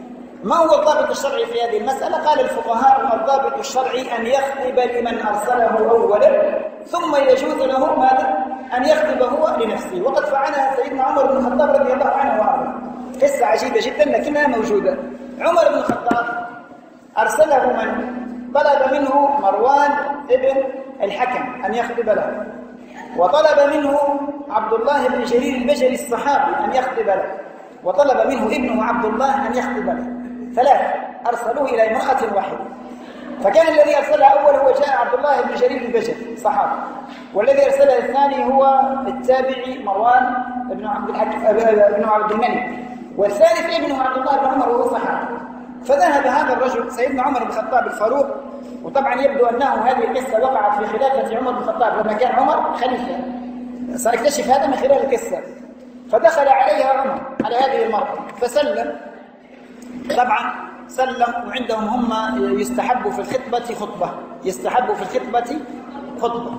ما هو الضابط الشرعي في هذه المسألة؟ قال الفقهاء الضابط الشرعي أن يخطب لمن أرسله أولا ثم يجوز له ماذا؟ أن يخطب هو لنفسه وقد فعلها سيدنا عمر بن الخطاب رضي الله عنه وأرضاه قصة عجيبة جدا لكنها موجودة عمر بن الخطاب أرسله من؟ طلب منه مروان ابن الحكم أن يخطب له. وطلب منه عبد الله بن جرير البجلي الصحابي أن يخطب له. وطلب منه ابنه عبد الله أن يخطب له. ثلاثة أرسلوه إلى امرأة واحدة. فكان الذي أرسلها أول هو جاء عبد الله بن جرير البجلي صحابي والذي أرسله الثاني هو التابعي مروان بن عبد الحكيم بن عبد الملك. والثالث ابنه عبد الله بن عمر وهو صحابي. فذهب هذا الرجل سيدنا عمر بن الخطاب الفاروق وطبعا يبدو أنه هذه القصة وقعت في خلافه عمر بن الخطاب لما كان عمر خليفة. سنكتشف هذا من خلال القصة. فدخل عليها عمر على هذه المرأة فسلم. طبعا سلم وعندهم هم يستحب في الخطبة خطبة يستحب في الخطبة خطبة.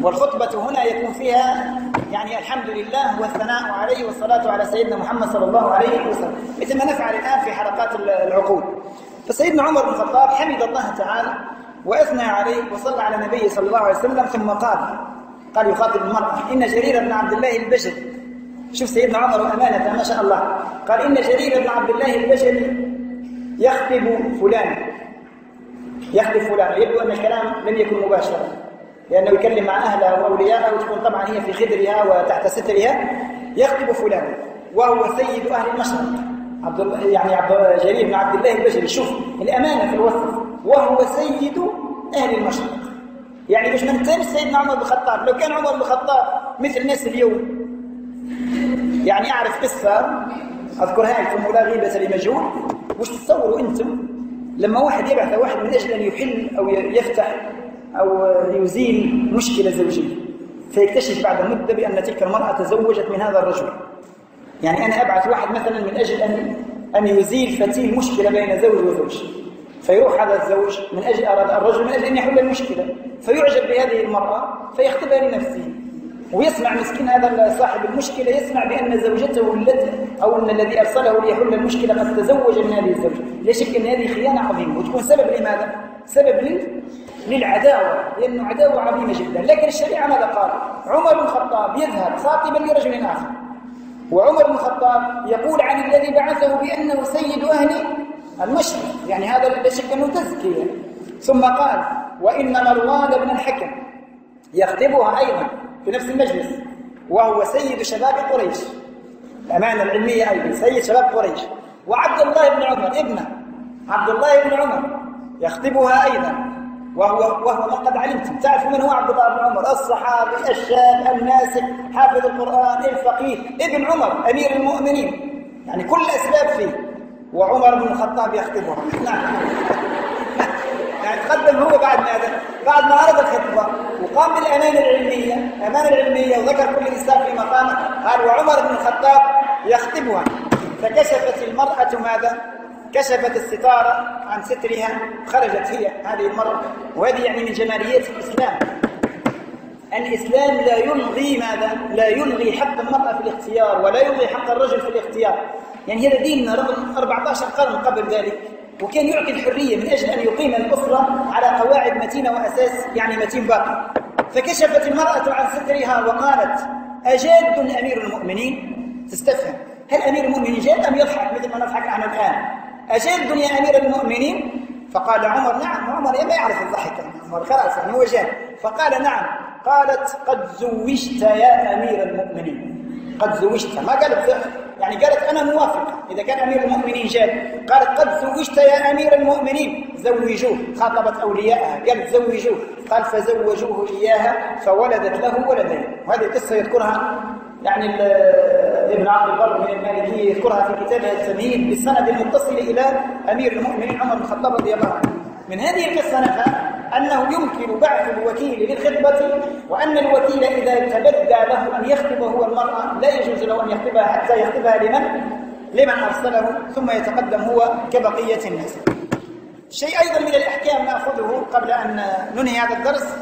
والخطبة هنا يكون فيها يعني الحمد لله والثناء عليه والصلاة على سيدنا محمد صلى الله عليه وسلم مثل ما نفعل الآن في حلقات العقود. فسيدنا عمر بن الخطاب حمد الله تعالى وأثنى عليه وصلى على النبي صلى الله عليه وسلم ثم قال قال يخاطب المرأة إن جرير بن عبد الله البجلي شوف سيدنا عمر أمانة ما شاء الله. قال إن جرير بن عبد الله البجلي يخطب فلان. يخطب فلان يبدو أن الكلام لم يكن مباشرا. لأنه يكلم مع أهلها وأوليائها وتكون طبعا هي في خدرها وتحت سترها. يخطب فلان وهو سيد أهل المشرق عبد يعني عبد جرير بن عبد الله البجلي. شوف الأمانة في الوصف. وهو سيد أهل المشرق يعني مش من ثاني سيدنا عمر بن الخطاب. لو كان عمر بن الخطاب مثل الناس اليوم. يعني أعرف قصة أذكرها لكم ولا غيبة لمجهول. وش تصوروا أنتم؟ لما واحد يبعث واحد من أجل أن يحل أو يفتح أو يزيل مشكلة زوجية فيكتشف بعد مدة بأن تلك المرأة تزوجت من هذا الرجل. يعني أنا أبعث واحد مثلا من أجل أن أن يزيل فتيل مشكلة بين زوج وزوج. فيروح هذا الزوج من أجل أراد الرجل من أجل أن يحل المشكلة. فيعجب بهذه المرأة فيخطبها لنفسه. ويسمع مسكين هذا صاحب المشكلة يسمع بأن زوجته التي أو أن الذي أرسله ليحل المشكلة قد تزوج من هذه الزوجة. لا شك أن هذه خيانة عظيمة وتكون سبب لماذا؟ سبب لل... للعداوة لأنه عداوة عظيمة جدا. لكن الشريعة ماذا قال؟ عمر بن الخطاب يذهب خاطبا لرجل آخر. وعمر بن الخطاب يقول عن الذي بعثه بأنه سيد أهل المشرق. يعني هذا لا شك أنه تزكية. ثم قال وإن مروان بن الحكم يخطبها أيضا. في نفس المجلس وهو سيد شباب قريش. الأمانة العلمية أيضا سيد شباب قريش. وعبد الله بن عمر ابنة عبد الله بن عمر يخطبها أيضا. وهو وهو ما قد علمتم تعرفوا من هو عبد الله بن عمر؟ الصحابي الشاب الناسك حافظ القرآن الفقيه. ابن عمر أمير المؤمنين. يعني كل الأسباب فيه. وعمر بن الخطاب يخطبها. نعم. يعني تقدم هو بعد ماذا؟ بعد ما عرض الخطبة وقام بالأمانة العلمية الأمانة العلمية وذكر كل إنسان في مقامه قال وعمر بن الخطاب يخطبها فكشفت المرأة ماذا؟ كشفت الستارة عن سترها خرجت هي هذه المرأة وهذه يعني من جماليات الإسلام الإسلام لا يلغي ماذا؟ لا يلغي حق المرأة في الاختيار ولا يلغي حق الرجل في الاختيار يعني هذا ديننا رغم 14 قرن قبل ذلك وكان يعطي الحرية من أجل أن يقيم الأسرة على قواعد متينة وأساس يعني متين باقي. فكشفت المرأة عن سترها وقالت أجاد أمير المؤمنين؟ تستفهم. هل أمير المؤمنين جاد أم يضحك مثل ما نضحك نحن الآن؟ أجاد يا أمير المؤمنين؟ فقال عمر نعم عمر ما يعرف الضحك. عمر خلاص يعني هو جاد. فقال نعم. قالت قد زوجت يا أمير المؤمنين. قد زوجت. ما قالت يعني قالت أنا موافقة. إذا كان أمير المؤمنين جاد قالت قد زوجت يا أمير المؤمنين. زوجوه. خاطبت أولياءها. قالت زوجوه. قال فزوجوه إياها فولدت له ولدين. وهذه القصة يذكرها يعني ابن عبد البر من المالكية يذكرها في كتابه التمهيد بالسند المتصل إلى أمير المؤمنين عمر بن الخطاب رضي الله عنه. من هذه القصة نفهم أنه يمكن بعث الوكيل للخطبة وأن الوكيل إذا تبدى له أن يخطب هو المرأة لا يجوز له أن يخطبها حتى يخطبها لمن؟ لمن أرسله ثم يتقدم هو كبقية الناس. شيء أيضا من الأحكام نأخذه قبل أن ننهي هذا الدرس.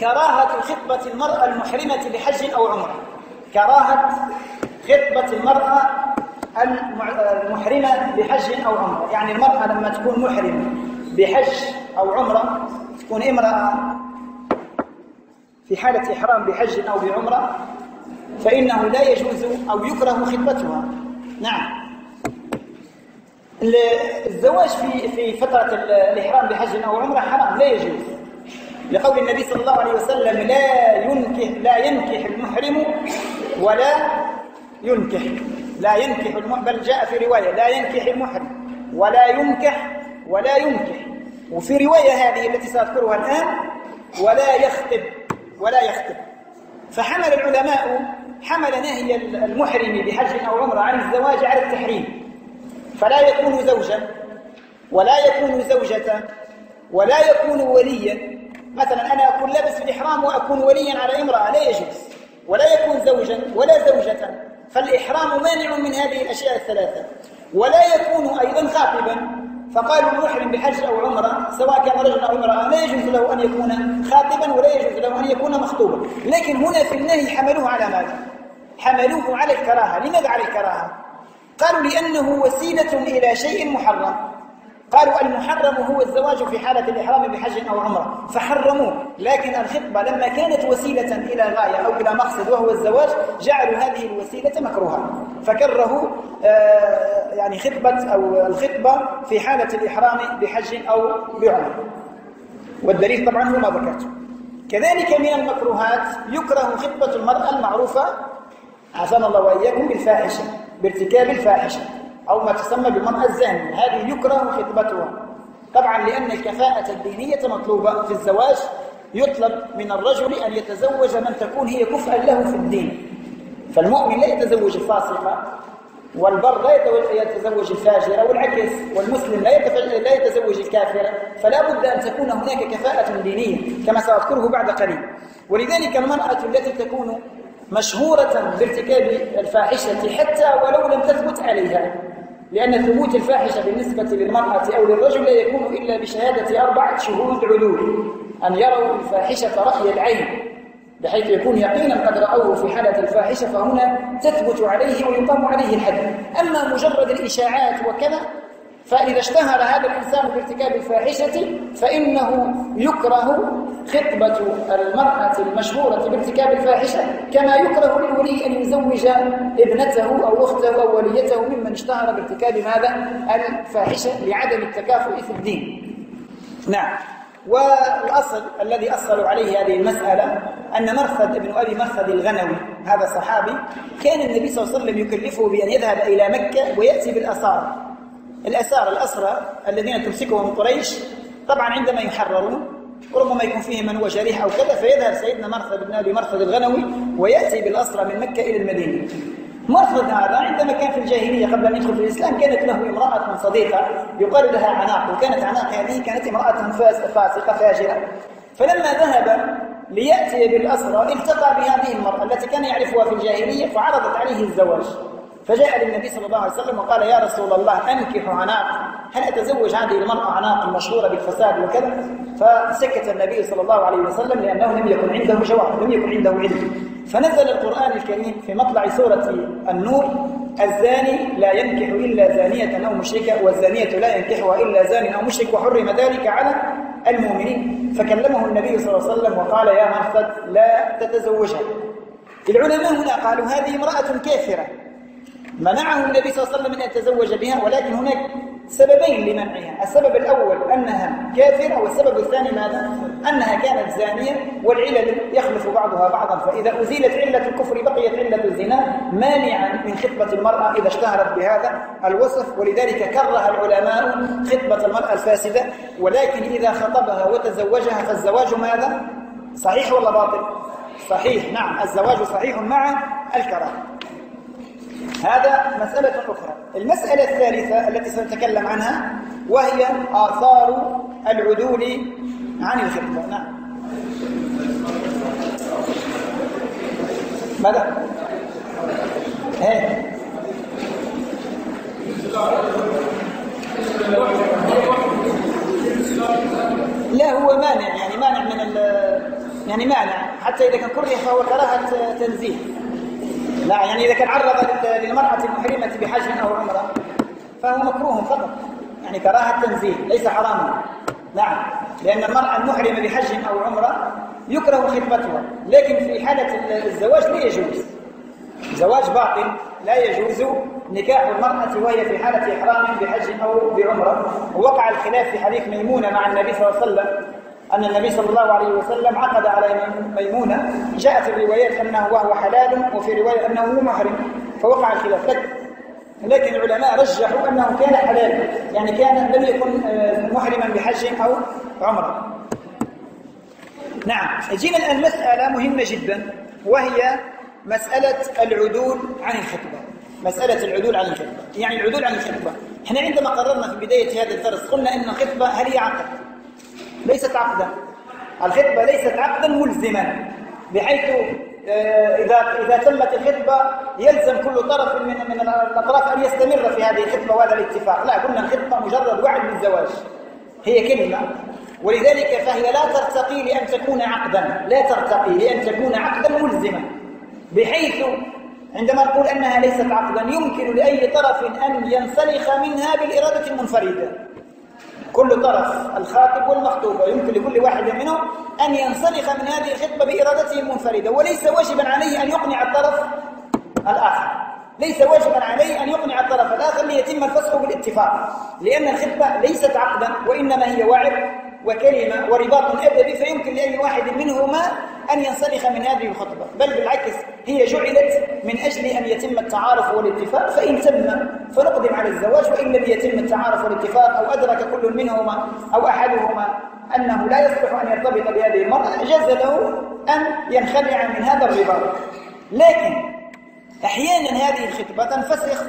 كراهة خطبة المرأة المحرمة بحج أو عمرة. كراهة خطبة المرأة المحرمة بحج أو عمرة. يعني المرأة لما تكون محرمة بحج أو عمرة تكون امرأة في حالة إحرام بحج أو بعمرة فإنه لا يجوز أو يكره خطبتها. نعم. الزواج في في فترة الإحرام بحج أو عمرة حرام لا يجوز. لقول النبي صلى الله عليه وسلم لا ينكح لا ينكح المحرم ولا ينكح. لا ينكح بل جاء في رواية لا ينكح المحرم ولا ينكح ولا ينكح. وفي رواية هذه التي سأذكرها الآن ولا يخطب ولا يخطب. فحمل العلماء حمل نهي المحرم بحج أو عمرة عن الزواج على التحريم. فلا يكون زوجا ولا يكون زوجة ولا يكون وليا. مثلا أنا أكون لابس في الإحرام وأكون وليا على امرأة لا يجوز. ولا يكون زوجا ولا زوجة. فالإحرام مانع من هذه الأشياء الثلاثة. ولا يكون أيضا خاطبا. فقالوا المحرم بحج أو عمرة سواء كان رجلا أو امرأة لا يجوز له أن يكون خاطبا ولا يجوز له أن يكون مخطوبا لكن هنا في النهي حملوه على ماذا؟ حملوه على الكراهة لماذا على الكراهة؟ قالوا لأنه وسيلة إلى شيء محرم قالوا المحرم هو الزواج في حالة الإحرام بحج أو عمرة. فحرموه. لكن الخطبة لما كانت وسيلة إلى غاية أو إلى مقصد وهو الزواج جعلوا هذه الوسيلة مكروها فكرهوا آه، يعني خطبة أو الخطبة في حالة الإحرام بحج أو بعمرة. والدليل طبعا هو ما ذكرته. كذلك من المكروهات يكره خطبة المرأة المعروفة عافانا الله وإياكم بالفاحشة بارتكاب الفاحشة. أو ما تسمى بالمرأة الزانية هذه يكره خطبتها. طبعا لأن الكفاءة الدينية مطلوبة في الزواج يطلب من الرجل أن يتزوج من تكون هي كفءا له في الدين. فالمؤمن لا يتزوج الفاسقة والبر لا يتزوج الفاجرة والعكس والمسلم لا يتزوج الكافرة. فلا بد أن تكون هناك كفاءة دينية كما سأذكره بعد قليل. ولذلك المرأة التي تكون مشهورة بارتكاب الفاحشة حتى ولو لم تثبت عليها لأن ثبوت الفاحشة بالنسبة للمرأة أو للرجل لا يكون إلا بشهادة أربعة شهود علول أن يروا الفاحشة رأي العين بحيث يكون يقينا قد رأوه في حالة الفاحشة فهنا تثبت عليه ويقام عليه الحد. أما مجرد الإشاعات وكذا فإذا اشتهر هذا الإنسان بارتكاب الفاحشة فإنه يكره خطبة المرأة المشهورة بارتكاب الفاحشة كما يكره للولي أن يزوج ابنته أو أخته أو وليته ممن اشتهر بارتكاب ماذا؟ الفاحشة لعدم التكافؤ في الدين. نعم. والأصل الذي أصلوا عليه هذه المسألة أن مرثد ابن أبي مرثد الغنوي هذا صحابي كان النبي صلى الله عليه وسلم يكلفه بأن يذهب إلى مكة ويأتي بالأسارة الأسارة الأسرى الذين تمسكهم قريش طبعا عندما يحررون وربما يكون فيه من هو جريح أو كذا فيذهب سيدنا مرثد بن أبي مرثد الغنوي ويأتي بالأسرى من مكة إلى المدينة. مرثد هذا عندما كان في الجاهلية قبل أن يدخل في الإسلام كانت له امرأة صديقة يقال لها عناق وكانت عناق هذه كانت امرأة فاسقة فاجرة. فلما ذهب ليأتي بالأسرى التقى بهذه المرأة التي كان يعرفها في الجاهلية فعرضت عليه الزواج. فجاء للنبي صلى الله عليه وسلم وقال يا رسول الله أنكح عناق. هل أتزوج هذه المرأة عناق المشهورة بالفساد وكذا؟ فسكت النبي صلى الله عليه وسلم لأنه لم يكن عنده جواب لم يكن عنده علم. فنزل القرآن الكريم في مطلع سورة النور الزاني لا ينكح إلا زانية أو مشركة والزانية لا ينكحها إلا زان أو مشرك. وحرم ذلك على المؤمنين. فكلمه النبي صلى الله عليه وسلم وقال يا مرثد لا تتزوجها العلماء هنا قالوا هذه امرأة كافرة. منعه النبي صلى الله عليه وسلم من أن يتزوج بها ولكن هناك سببين لمنعها السبب الأول أنها كافرة والسبب الثاني ماذا؟ أنها كانت زانية والعلل يخلف بعضها بعضا فإذا أزيلت علة الكفر بقيت علة الزنا مانعا من خطبة المرأة إذا اشتهرت بهذا الوصف ولذلك كره العلماء خطبة المرأة الفاسدة ولكن إذا خطبها وتزوجها فالزواج ماذا؟ صحيح ولا باطل؟ صحيح نعم الزواج صحيح مع الكراهة هذا مسألة أخرى. المسألة الثالثة التي سنتكلم عنها وهي آثار العدول عن الخطبة نعم. ماذا؟ إيه. لا هو مانع يعني مانع من يعني مانع. حتى إذا كان كره فهو كراهة تنزيه. لا يعني إذا كان عرض للمرأة المحرمة بحج أو عمرة فهو مكروه فقط. يعني كراهة تنزيه ليس حراما. نعم لأن المرأة المحرمة بحج أو عمرة يكره خطبتها لكن في حالة الزواج لا يجوز. زواج باطل لا يجوز نكاح المرأة وهي في حالة إحرام بحج أو بعمرة. ووقع الخلاف في حديث ميمونة مع النبي صلى الله عليه وسلم أن النبي صلى الله عليه وسلم عقد على ميمونة جاءت الروايات أنه وهو حلال وفي رواية أنه محرم فوقع الخلاف لكن العلماء رجحوا أنه كان حلال يعني كان لم يكن آه، محرما بحج أو عمرة. نعم. جينا الآن مسألة مهمة جدا وهي مسألة العدول عن الخطبة. مسألة العدول عن الخطبة. يعني العدول عن الخطبة. إحنا عندما قررنا في بداية هذا الدرس قلنا أن الخطبة هل هي عقد؟ ليست عقدا. الخطبة ليست عقدا ملزما بحيث آه، إذا إذا تمت الخطبة يلزم كل طرف من من الأطراف أن يستمر في هذه الخطبة وهذا الاتفاق. لا قلنا الخطبة مجرد وعد بالزواج هي كلمة. ولذلك فهي لا ترتقي لأن تكون عقدا. لا ترتقي لأن تكون عقدا ملزما. بحيث عندما نقول أنها ليست عقدا يمكن لأي طرف أن ينسلخ منها بالإرادة المنفردة. كل طرف الخاطب والمخطوبة يمكن لكل واحد منهم أن ينسلخ من هذه الخطبة بإرادته المنفردة. وليس واجبا عليه أن يقنع الطرف الآخر. ليس واجبا عليه أن يقنع الطرف الآخر ليتم الفسخ بالاتفاق. لأن الخطبة ليست عقدا وإنما هي وعد وكلمة ورباط أدبي. فيمكن لأي واحد منهما أن ينسلخ من هذه الخطبة بل بالعكس هي جعلت من أجل أن يتم التعارف والاتفاق فإن تم فنقدم على الزواج وإن لم يتم التعارف والاتفاق أو أدرك كل منهما أو أحدهما أنه لا يصلح أن يرتبط بهذه المرأة جاز له أن ينخلع من هذا الرباط لكن أحيانا هذه الخطبة تنفسخ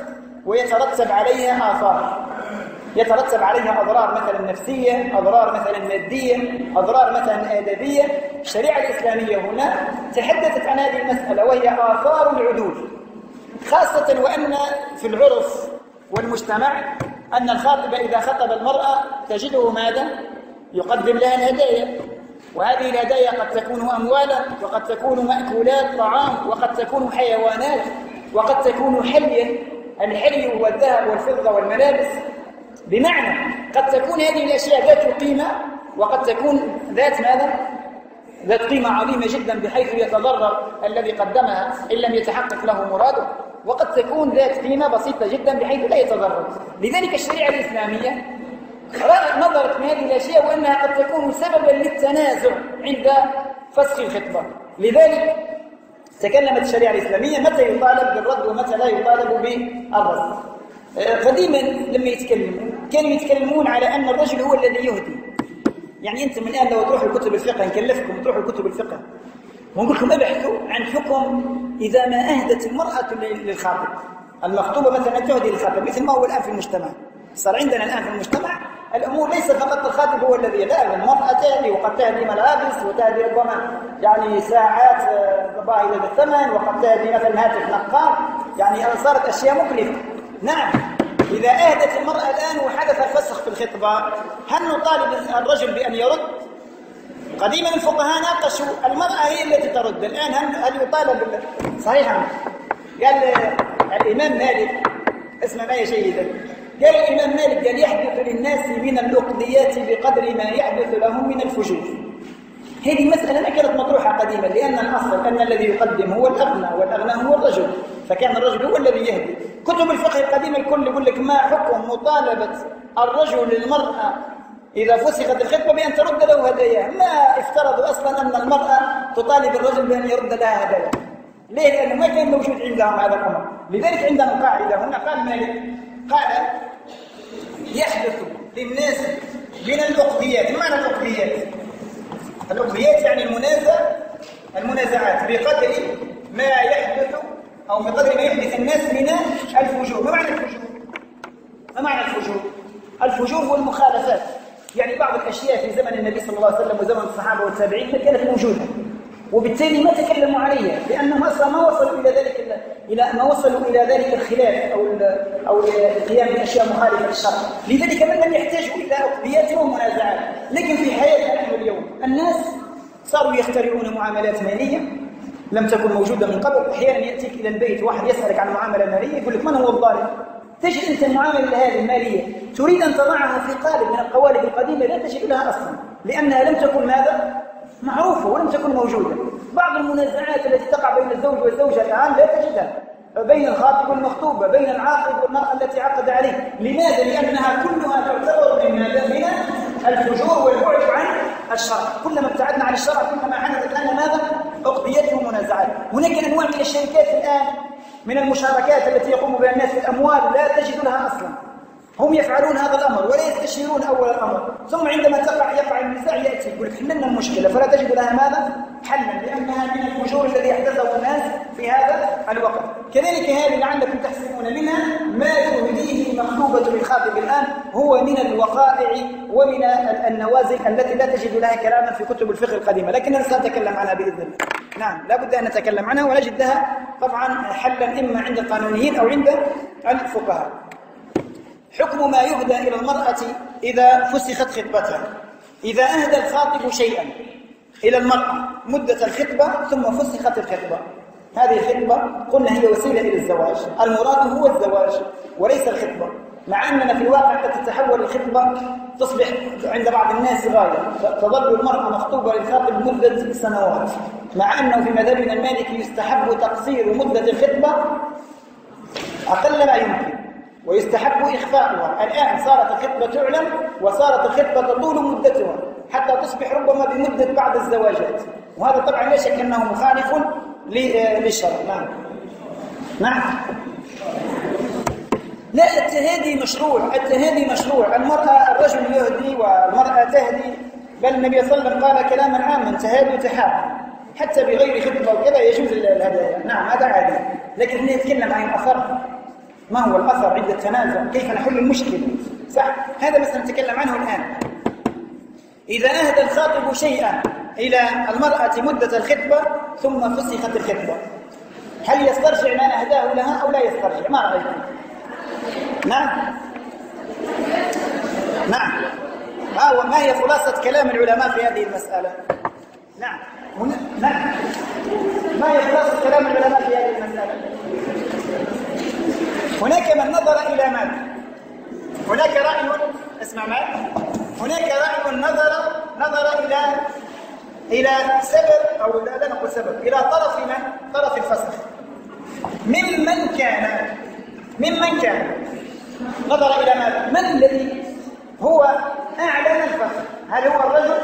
ويترتب عليها آثار. يترتب عليها أضرار مثلا نفسية أضرار مثلا مادية أضرار مثلا آدبية الشريعة الإسلامية هنا تحدثت عن هذه المسألة وهي آثار العدول خاصة وأن في العرف والمجتمع أن الخاطب إذا خطب المرأة تجده ماذا؟ يقدم لها الهدايا وهذه الهدايا قد تكون أموالا وقد تكون مأكولات طعام وقد تكون حيوانات وقد تكون حليا الحلي هو الذهب والفضة والملابس. بمعنى قد تكون هذه الأشياء ذات قيمة وقد تكون ذات ماذا؟ ذات قيمة عظيمة جدا بحيث يتضرر الذي قدمها إن لم يتحقق له مراده. وقد تكون ذات قيمة بسيطة جدا بحيث لا يتضرر. لذلك الشريعة الإسلامية نظرت في هذه الأشياء وأنها قد تكون سببا للتنازع عند فسخ الخطبة. لذلك تكلمت الشريعة الإسلامية متى يطالب بالرد ومتى لا يطالب بالرد. قديما لما يتكلموا كانوا يتكلمون على أن الرجل هو الذي يهدي. يعني أنت من الآن لو تروحوا لكتب الفقه نكلفكم تروحوا لكتب الفقه. ونقول لكم ابحثوا عن حكم إذا ما أهدت المرأة للخاطب. المخطوبة مثلا تهدي للخاطب مثل ما هو الآن في المجتمع. صار عندنا الآن في المجتمع الأمور ليس فقط الخاطب هو الذي لا المرأة تهدي وقد تهدي ملابس وتهدي ربما يعني ساعات آه، الثمن وقد تهدي مثلا هاتف نقال يعني صارت أشياء مكلفة. نعم. إذا أهدت المرأة الآن وحدث الفسخ في الخطبة هل نطالب الرجل بأن يرد؟ قديما الفقهاء ناقشوا المرأة هي التي ترد. الآن هل يطالب صحيح قال الإمام مالك اسمع معي جيدا. قال الإمام مالك قال يحدث للناس من الأقضيات بقدر ما يحدث لهم من الفجور. هذه مسألة ما كانت مطروحة قديما لأن الأصل أن الذي يقدم هو الأغنى والأغنى هو الرجل. فكان الرجل هو الذي يهدي. كتب الفقه القديم الكل يقول لك ما حكم مطالبة الرجل للمرأة إذا فسخت الخطبة بأن ترد له هدايا؟ ما افترضوا أصلا أن المرأة تطالب الرجل بأن يرد لها هدايا. ليه؟ لأنه ما كان موجود عندهم هذا الأمر. لذلك عندنا قاعدة. هنا قال مالك قال يحدث للناس من الأقضيات ما معنى الأقضيات؟ الأقضيات يعني المنازع المنازعات. بقدر ما يحدث أو بقدر ما يحدث الناس من الفجور. ما معنى الفجور؟ ما معنى الفجور؟ الفجور هو المخالفات. يعني بعض الأشياء في زمن النبي صلى الله عليه وسلم وزمن الصحابة والتابعين كانت موجودة. وبالتالي ما تكلموا عليها لأنهم أصلا ما وصلوا إلى ذلك إلى ما وصلوا إلى ذلك الخلاف أو أو القيام بأشياء مخالفة للشرع. لذلك من لم يحتاجوا إلى أقضيات ومنازعات لكن في حياتنا نحن اليوم الناس صاروا يخترعون معاملات مالية. لم تكن موجودة من قبل أحيانا يأتيك إلى البيت واحد يسألك عن معاملة مالية يقول لك من هو الظالم تجد أنت المعاملة هذه المالية تريد أن تضعها في قالب من القوالب القديمة لا تجد لها أصلا لأنها لم تكن ماذا؟ معروفة ولم تكن موجودة بعض المنازعات التي تقع بين الزوج والزوجة الآن لا تجدها بين الخاطب والمخطوبة بين العاقد والمرأة التي عقد عليه لماذا؟ لأنها كلها تعتبر من ماذا؟ من الفجور والبعد عن الشرع كلما ابتعدنا عن الشرع كلما حدثت لنا ماذا؟ أقضيات ومنازعات هناك أنواع من الشركات الآن من المشاركات التي يقوم بها الناس في الأموال لا تجد لها أصلا. هم يفعلون هذا الأمر ولا يستشيرون أول الأمر. ثم عندما تقع يقع النزاع يأتي يقول لك حللنا المشكلة فلا تجد لها ماذا؟ حلا لأنها من الفجور الذي أحدثه الناس في هذا الوقت. كذلك هذه لعلكم تحسبون منها ما تهديه مخطوبة بالخاطب الآن هو من الوقائع ومن النوازل التي لا تجد لها كلاما في كتب الفقه القديمة. لكننا سنتكلم عنها بإذن الله. نعم لا بد أن نتكلم عنها ونجد لها طبعا حلا إما عند القانونيين أو عند الفقهاء. حكم ما يهدى إلى المرأة إذا فسخت خطبتها. إذا أهدى الخاطب شيئا إلى المرأة مدة الخطبة ثم فسخت الخطبة. هذه الخطبة قلنا هي وسيلة إلى الزواج. المراد هو الزواج وليس الخطبة. مع أننا في الواقع قد تتحول الخطبة تصبح عند بعض الناس غاية. تظل المرأة مخطوبة للخاطب مدة سنوات. مع أنه في مذهبنا المالكي يستحب تقصير مدة الخطبة أقل ما يمكن. ويستحب إخفاؤها. الآن صارت الخطبة تعلن وصارت الخطبة تطول مدتها حتى تصبح ربما بمدة بعض الزواجات. وهذا طبعا لا شك أنه مخالف للشرع. نعم. نعم. لا التهادي مشروع. التهادي مشروع. المرأة الرجل يهدي والمرأة تهدي. بل النبي صلى الله عليه وسلم قال كلاما عاما تهادي تحاب حتى بغير خطبة وكذا يجوز الهدايا. نعم هذا عادي. لكن نتكلم عن الأثر ما هو الأثر عند التنازع؟ كيف نحل المشكلة؟ صح؟ هذا بس نتكلم عنه الآن. إذا أهدى الخاطب شيئا إلى المرأة مدة الخطبة ثم فسخت الخطبة هل يسترجع ما أهداه لها أو لا يسترجع؟ ما رأيكم نعم. نعم. ما هو ما هي خلاصة كلام العلماء في هذه المسألة؟ نعم. هنا نعم. ما هي خلاصة كلام العلماء في هذه المسألة؟ هناك من نظر إلى ماذا هناك رأي اسمع معي. هناك رأي نظر نظر إلى إلى سبب أو لا, لا نقول سبب. إلى طرف من طرف الفسخ. ممن كان ممن كان نظر إلى ماذا من الذي هو أعلن الفسخ؟ هل هو الرجل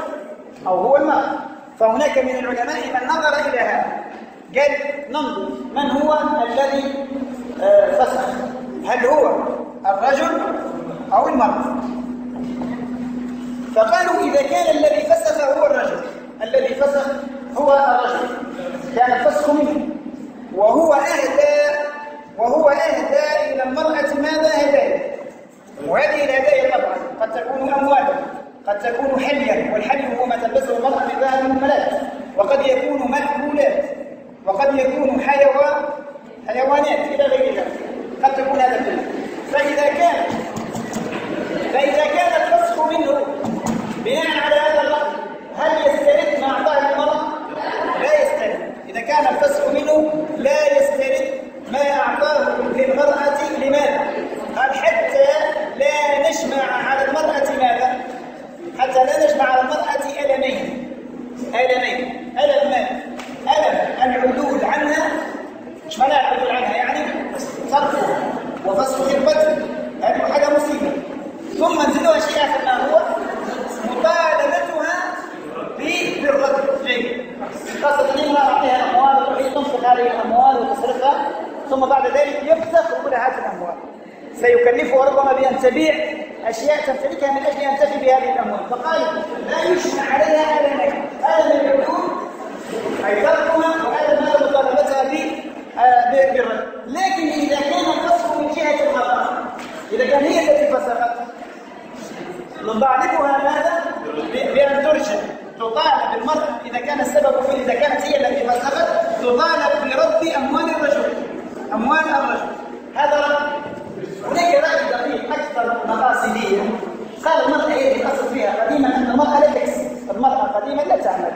أو هو المرأة؟ فهناك من العلماء من نظر إلى هذا. قال ننظر من هو الذي فسخ. هل هو الرجل أو المرأة؟ فقالوا إذا كان الذي فسخ هو الرجل. الذي فسخ هو الرجل. كان الفسخ منه. وهو أهدى وهو أهدى إلى المرأة ماذا هدايا وهذه الهدايا طبعا قد تكون أموالا. قد تكون حليا. والحلي هو ما تلبسه المرأة من ذهب الملاك وقد يكون مأكولات وقد يكون حيوان. حيوانات إلى غير ذلك قد تكون هذا كله فإذا كان فإذا كان الفسخ منه بناء على هذا الرأي هل يسترد ما أعطاه المرأة؟ لا يسترد إذا كان الفسخ منه لا يسترد ما أعطاه للمرأة لماذا؟ قال حتى لا نجمع على المرأة ماذا؟ حتى لا نجمع على المرأة ألمين ألمين ألم ماذا؟ ألم العدول عنها معنى العدول عنها يعني صرفها وفسخ خدمتها هذه حاجة مصيبة ثم نزلوا شيئا ما هو مطالبتها بالرد خاصة إما أعطيها أموال وهي تنفق هذه الأموال وتصرفها ثم بعد ذلك يفسخ كل هذه الأموال. سيكلفها ربما بأن تبيع أشياء تمتلكها من أجل أن تفي بهذه الأموال. فقال لا يجمع عليها آلمين آلم العدود أي تركها وآلم ما مطالبتها آه، بالرد لكن إذا كان الفسخ من جهة المرأة إذا كان هي التي فسخت نضاعفها ماذا؟ بأن ترجع تطالب المرأة إذا كان السبب في إذا كانت هي التي فسخت تطالب برد أموال الرجل. أموال الرجل. هذا رأي. هناك رأي دقيق أكثر مقاصدية. قال المرأة هي الأصل فيها؟ قديما أن المرأة لا تكسب. المرأة قديما لا تعمل.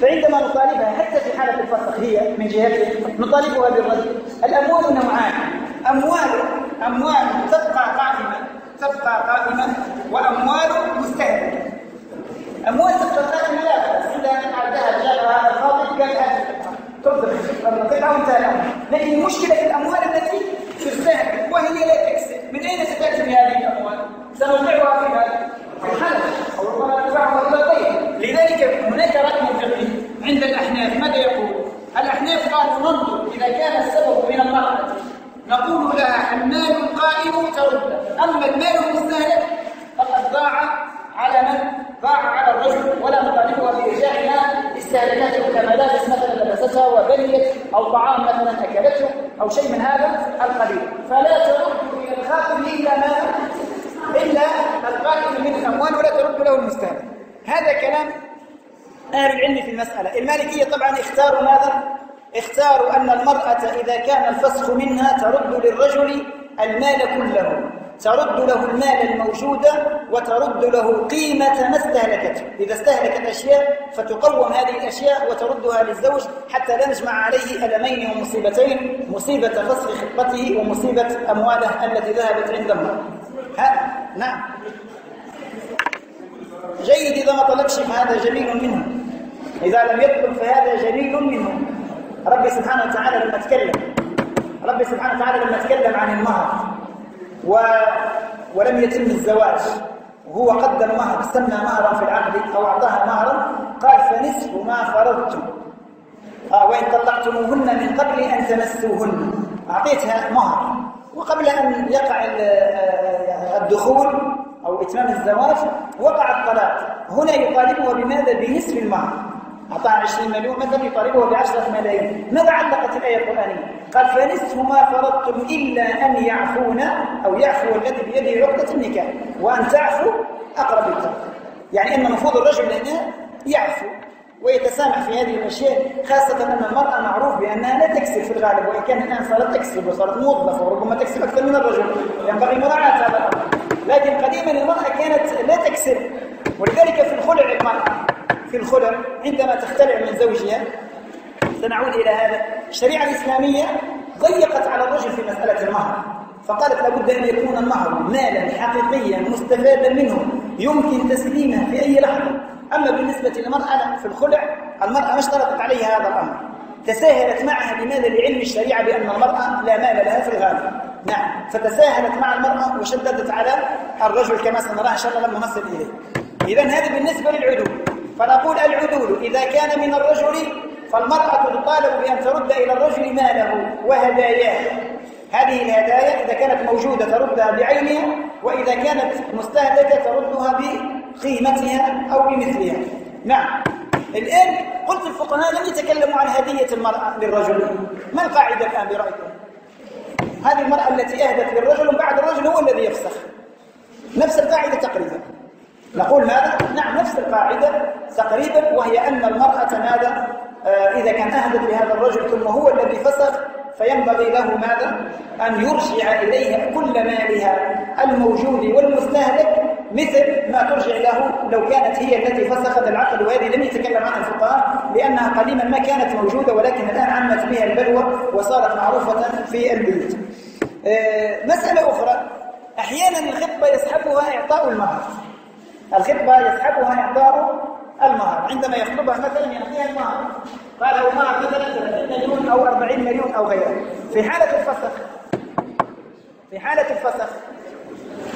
فعندما نطالبها حالة الفسخ هي من جهته نطالبها بالرد الأموال نوعان أموال أموال تبقى قائمة تبقى قائمة وأموال مستهلكة أموال تبقى قائمة لا بأس إذا أعدها جاء هذا الخاطب قال هذه ترضى القطعة وانتهى لكن المشكلة في الأموال التي تستهلك وهي لا تكسب من أين ستأتي بهذه الأموال؟ سنوقعها في هذا في الحلب أو ربما ندفعها إلى الطيب لذلك هناك رأي فقهي عند الأحناف ماذا يقول؟ الأحناف قالوا ننظر إذا كان السبب من المرأة نقول لها المال القائم ترد أما المال المستهلك فقد ضاع على من ضاع على الرجل ولا نطالبها بإرجاعها استهلاكاته كملابس مثلا لبستها وبنيت أو طعام مثلا أكلته أو شيء من هذا القبيل فلا ترد إلى الخاتم إلا ما إلا القائم من الأموال ولا ترد له المستهلك هذا كلام أهل العلم في المسألة المالكية طبعا اختاروا ماذا؟ اختاروا أن المرأة إذا كان الفسخ منها ترد للرجل المال كله. ترد له المال الموجود وترد له قيمة ما استهلكته إذا استهلكت أشياء فتقوم هذه الأشياء وتردها للزوج حتى لا نجمع عليه ألمين ومصيبتين مصيبة فسخ خطبته ومصيبة أمواله التي ذهبت عند المرأة نعم. جيد إذا ما طلبش فهذا جميل منه. إذا لم يطلب فهذا جميل منه. ربي سبحانه وتعالى لما تكلم. ربي سبحانه وتعالى لما تكلم عن المهر و ولم يتم الزواج وهو قدم مهر سمى مهرا في العقد أو أعطاها مهرا قال فنصف ما فرضتم. آه وإن طلقتموهن من قبل أن تمسوهن. أعطيتها مهر. وقبل أن يقع آه، الدخول أو إتمام الزواج وقع الطلاق. هنا يطالبها بماذا؟ بنصف المهر. أعطاها 20 مليون مثلا يطالبها بعشرة ملايين. ماذا علقت الآية القرآنية؟ قال فنصف ما فرضتم إلا أن يعفون أو يعفو الذي بيده عقدة النكاح وأن تعفوا أقرب التقوى يعني أن المفروض الرجل هنا يعفو ويتسامح في هذه الأشياء خاصة أن المرأة معروف بأنها لا تكسب في الغالب وإن كان الآن صارت تكسب وصارت موظفة وربما تكسب أكثر من الرجل. ينبغي مراعاة هذا الأمر. لكن قديما المرأة كانت لا تكسب ولذلك في الخلع المرأة. في الخلع عندما تختلع من زوجها. سنعود إلى هذا. الشريعة الإسلامية ضيقت على الرجل في مسألة المهر فقالت لابد أن يكون المهر مالا حقيقيا مستفادا منه يمكن تسليمه في أي لحظة. أما بالنسبة للمرأة في الخلع المرأة ما اشترطت عليها هذا الأمر. تساهلت معها لماذا لعلم الشريعة بأن المرأة لا مال لها في الغالب. نعم فتساهلت مع المرأة وشددت على الرجل كما سنراه إن شاء الله لما نصل إليه. إذا هذا بالنسبة للعدول فنقول العدول إذا كان من الرجل فالمرأة تطالب بأن ترد إلى الرجل ماله وهداياه. هذه الهدايا إذا كانت موجودة تردها بعينها وإذا كانت مستهلكة تردها بقيمتها أو بمثلها. نعم. الآن قلت الفقهاء لم يتكلموا عن هدية المرأة للرجل. ما القاعدة الآن برأيكم؟ هذه المرأة التي أهدت للرجل وبعد الرجل هو الذي يفسخ. نفس القاعدة تقريبا. نقول ماذا؟ نعم نفس القاعدة تقريبا وهي أن المرأة ماذا؟ آه، إذا كان أهدت لهذا الرجل ثم هو الذي فسخ فينبغي له ماذا؟ أن يرجع إليها كل مالها الموجود والمستهلك مثل ما ترجع له لو كانت هي التي فسخت العقد وهذه لم يتكلم عنها الفقهاء لأنها قديما ما كانت موجودة ولكن الآن عمت بها البلوى وصارت معروفة في البيوت آه، مسألة أخرى أحيانا الخطبة يسحبها إعطاء المهر الخطبة يسحبها إعطاء المهر. عندما يخطبها مثلا يعطيها المهر. قال له مهر مثلا 30 مليون أو 40 مليون أو غيره. في حالة الفسخ في حالة الفسخ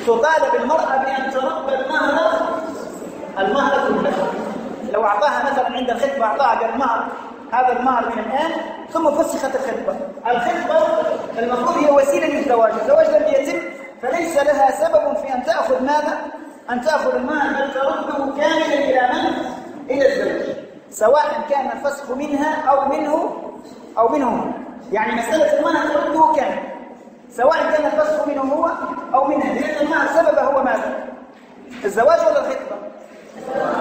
تطالب المرأة بأن ترد المهر المهر كله. لو أعطاها مثلا عند الخطبة أعطاها بالمهر هذا المهر من الآن ثم فسخت الخطبة. الخطبة المفروض هي وسيلة للزواج. الزواج لم يتم فليس لها سبب في أن تأخذ ماذا؟ أن تأخذ بل ترده كاملا إلى من؟ إلى الزوج سواء كان الفسخ منها أو منه أو منه يعني مسألة المال ترده كامل سواء كان الفسخ منه هو أو منها لأن المال سببه هو ماذا؟ الزواج ولا الخطبة؟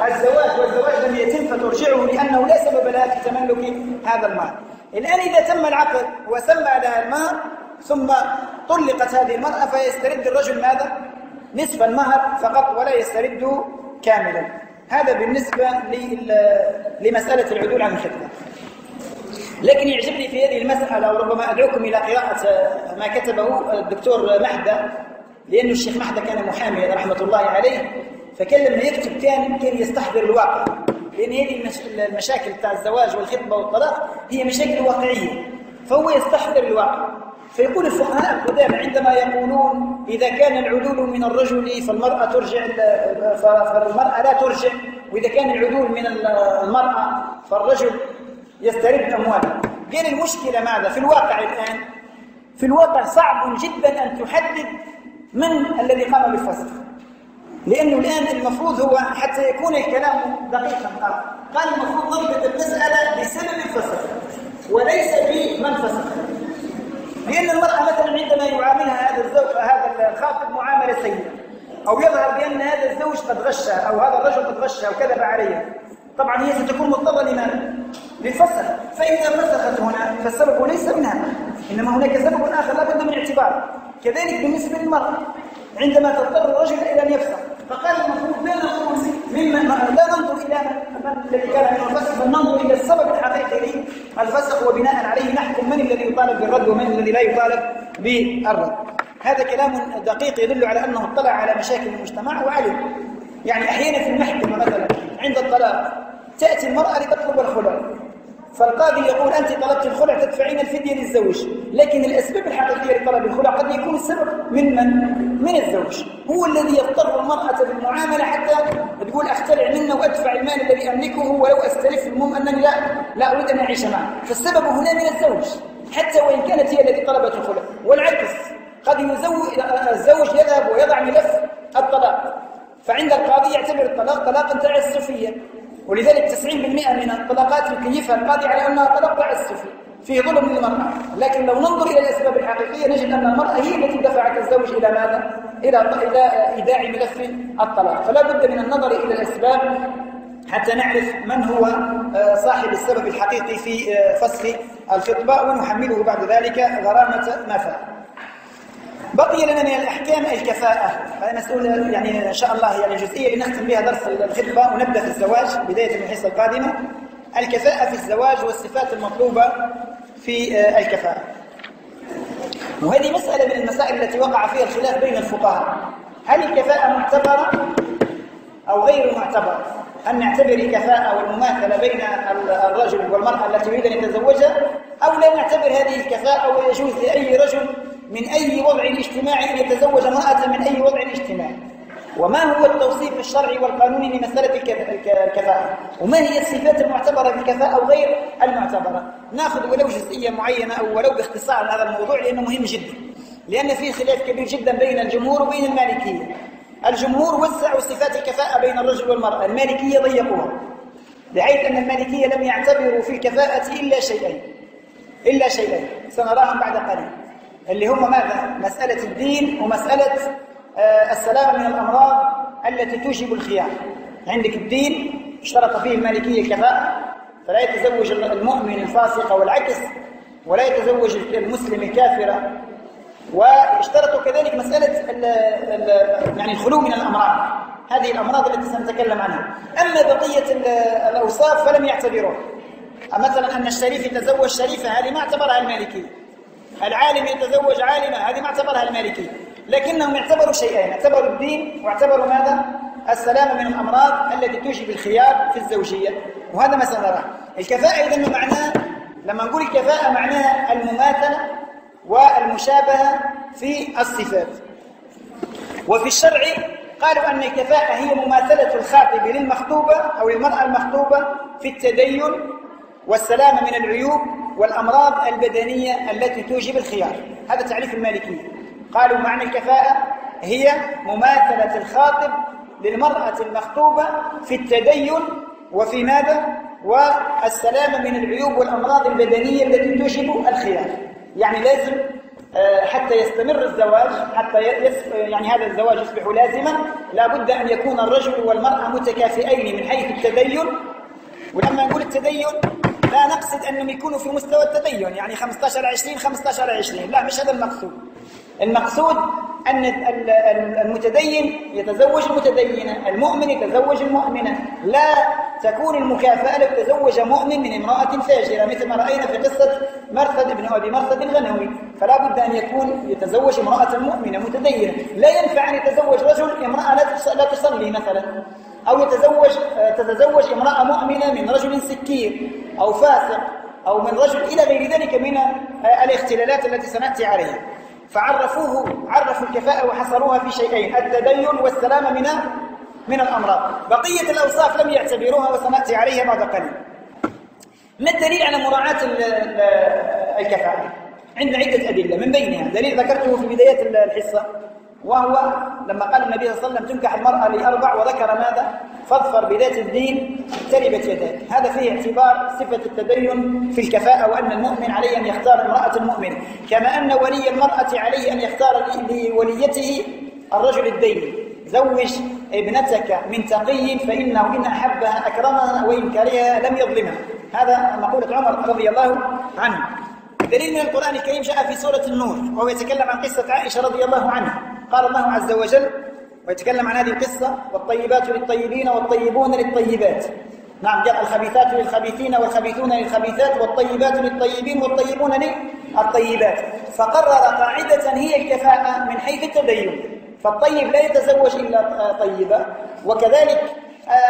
الزواج والزواج لم يتم فترجعه لأنه لا سبب لها في تملك هذا المال الآن إذا تم العقد وسمى لها المال ثم طلقت هذه المرأة فيسترد الرجل ماذا؟ نصف المهر فقط ولا يسترد كاملا. هذا بالنسبة لمسألة العدول عن الخطبة لكن يعجبني في هذه المسألة وربما أدعوكم إلى قراءة ما كتبه الدكتور محدة لأن الشيخ محدة كان محامي رحمة الله عليه فكان لما يكتب كان كان يستحضر الواقع. لأن هذه المشاكل بتاع الزواج والخطبة والطلاق هي مشاكل واقعية فهو يستحضر الواقع. فيقول الفقهاء القدامى عندما يقولون إذا كان العدول من الرجل فالمرأة ترجع فالمرأة لا ترجع وإذا كان العدول من المرأة فالرجل يسترد أمواله. قال المشكلة ماذا؟ في الواقع الآن في الواقع صعب جدا أن تحدد من الذي قام بالفسخ لأنه الآن المفروض هو حتى يكون الكلام دقيقا. قال المفروض ضربة المسألة بسبب الفسخ وليس بمن فسخ لأن المرأة مثلا عندما يعاملها هذا الزوج هذا الخاطب معاملة سيئة. أو يظهر بأن هذا الزوج قد غشها أو هذا الرجل قد غشها وكذب عليها طبعا هي ستكون مضطرة لماذا؟ للفسخ. فإذا فسخت هنا فالسبب ليس منها إنما هناك سبب آخر لا بد من اعتباره كذلك بالنسبة للمرأة عندما تضطر الرجل إلى أن يفسخ فقال المفروض لا ننظر ممن لا ننظر إلى من الذي كان من الفسخ بل ننظر إلى السبب الحقيقي للفسخ وبناء عليه نحكم من الذي يطالب بالرد ومن الذي لا يطالب بالرد. هذا كلام دقيق يدل على أنه اطلع على مشاكل المجتمع وعلم. يعني أحيانا في المحكمة مثلا عند الطلاق تأتي المرأة لتطلب الخلع. فالقاضي يقول أنت طلبت الخلع تدفعين الفدية للزوج لكن الأسباب الحقيقية لطلب الخلع قد يكون السبب من من؟ من الزوج. هو الذي يضطر المرأة بالمعاملة حتى تقول أختلع منه وأدفع المال الذي أملكه ولو أستلف المهم أنني لا لا أريد أن أعيش معه. فالسبب هنا من الزوج حتى وإن كانت هي التي طلبت الخلع. والعكس قد يزوج الزوج يذهب ويضع ملف الطلاق فعند القاضي يعتبر الطلاق طلاقا تعسفيا. ولذلك 90% من الطلاقات يكيفها القاضي على أنها طلاق تعسفي فيه ظلم للمرأة. لكن لو ننظر إلى الأسباب الحقيقية نجد أن المرأة هي التي دفعت الزوج إلى ماذا؟ إلى إلى إيداع ملف الطلاق. فلا بد من النظر إلى الأسباب حتى نعرف من هو آه، صاحب السبب الحقيقي في آه، فسخ الخطبة ونحمله بعد ذلك غرامة ما فعل. بقي لنا من الأحكام الكفاءة مسؤول يعني إن شاء الله يعني جزئية لنختم بها درس الخطبة ونبدأ في الزواج بداية من الحصة القادمة. الكفاءة في الزواج والصفات المطلوبة في آه، الكفاءة. وهذه مسألة من المسائل التي وقع فيها الخلاف بين الفقهاء. هل الكفاءة معتبرة أو غير معتبرة؟ هل نعتبر الكفاءة والمماثلة بين الرجل والمرأة التي يريد أن يتزوجها؟ أو لا نعتبر هذه الكفاءة ويجوز لأي رجل من أي وضع اجتماعي أن يتزوج امرأة من أي وضع اجتماعي. وما هو التوصيف الشرعي والقانوني لمسألة الكفاءة؟ وما هي الصفات المعتبرة في الكفاءة وغير المعتبرة؟ نأخذ ولو جزئية معينة أو ولو باختصار هذا الموضوع لأنه مهم جدا. لأن فيه خلاف كبير جدا بين الجمهور وبين المالكية. الجمهور وسعوا صفات الكفاءة بين الرجل والمرأة. المالكية ضيقوها. بحيث أن المالكية لم يعتبروا في الكفاءة إلا شيئين إلا شيئين سنراهم بعد قليل. اللي هم ماذا؟ مسألة الدين ومسألة آه، السلامة من الأمراض التي توجب الخيار عندك الدين اشترط فيه المالكية الكفاءة فلا يتزوج المؤمن الفاسق والعكس ولا يتزوج المسلم الكافرة واشترطوا كذلك مسألة ال ال يعني الخلو من الأمراض هذه الأمراض التي سنتكلم عنها. أما بقية الأوصاف فلم يعتبروها. مثلا أن الشريف يتزوج شريفة هذه ما اعتبرها المالكية العالم يتزوج عالمة هذه ما اعتبرها المالكي لكنهم اعتبروا شيئين اعتبروا الدين واعتبروا ماذا؟ السلامة من الأمراض التي توجب الخيار في الزوجية. وهذا ما سنراه. الكفاءة إذا معناه لما نقول الكفاءة معناها المماثلة والمشابهة في الصفات. وفي الشرع قالوا أن الكفاءة هي مماثلة الخاطب للمخطوبة أو للمرأة المخطوبة في التدين والسلامة من العيوب والأمراض البدنية التي توجب الخيار. هذا تعريف المالكية. قالوا معنى الكفاءة هي مماثلة الخاطب للمرأة المخطوبة في التدين وفي ماذا؟ والسلامة من العيوب والأمراض البدنية التي توجب الخيار. يعني لازم آه، حتى يستمر الزواج حتى يعني هذا الزواج يصبح لازما لابد أن يكون الرجل والمرأة متكافئين من حيث التدين ولما نقول التدين لا نقصد أنهم يكونوا في مستوى التدين يعني 15 20 15 20 لا مش هذا المقصود. المقصود أن المتدين يتزوج المتدينة المؤمن يتزوج المؤمنة. لا تكون المكافأة لو تزوج مؤمن من امرأة فاجرة مثل ما رأينا في قصة مرثد بن أبي مرثد الغنوي. فلا بد أن يكون يتزوج امرأة مؤمنة متدينة. لا ينفع أن يتزوج رجل امرأة لا تصلي مثلا. أو يتزوج تتزوج امرأة مؤمنة من رجل سكير أو فاسق أو من رجل إلى غير ذلك من الاختلالات التي سنأتي عليها. فعرفوه عرفوا الكفاءة وحصروها في شيئين التدين والسلامة من من الأمراض. بقية الأوصاف لم يعتبروها وسنأتي عليها بعد قليل. ما الدليل على مراعاة الكفاءة؟ عندنا عدة أدلة من بينها. دليل ذكرته في بداية الحصة. وهو لما قال النبي صلى الله عليه وسلم تنكح المرأة لأربع وذكر ماذا؟ فاظفر بذات الدين تربت يداك هذا فيه اعتبار صفة التدين في الكفاءة وأن المؤمن عليه أن يختار امرأة المؤمن. كما أن ولي المرأة عليه أن يختار لوليته الرجل الدين. زوج ابنتك من تقي فإنه إن أحبها أكرمها وإن كرهها لم يظلمها. هذا مقولة عمر رضي الله عنه. دليل من القرآن الكريم جاء في سورة النور وهو يتكلم عن قصة عائشة رضي الله عنها. قال الله عز وجل ويتكلم عن هذه القصة والطيبات للطيبين والطيبون للطيبات نعم جاء الخبيثات للخبيثين والخبيثون للخبيثات والطيبات للطيبين والطيبون للطيبات فقرر قاعدة هي الكفاءة من حيث التدين. فالطيب لا يتزوج إلا طيبة وكذلك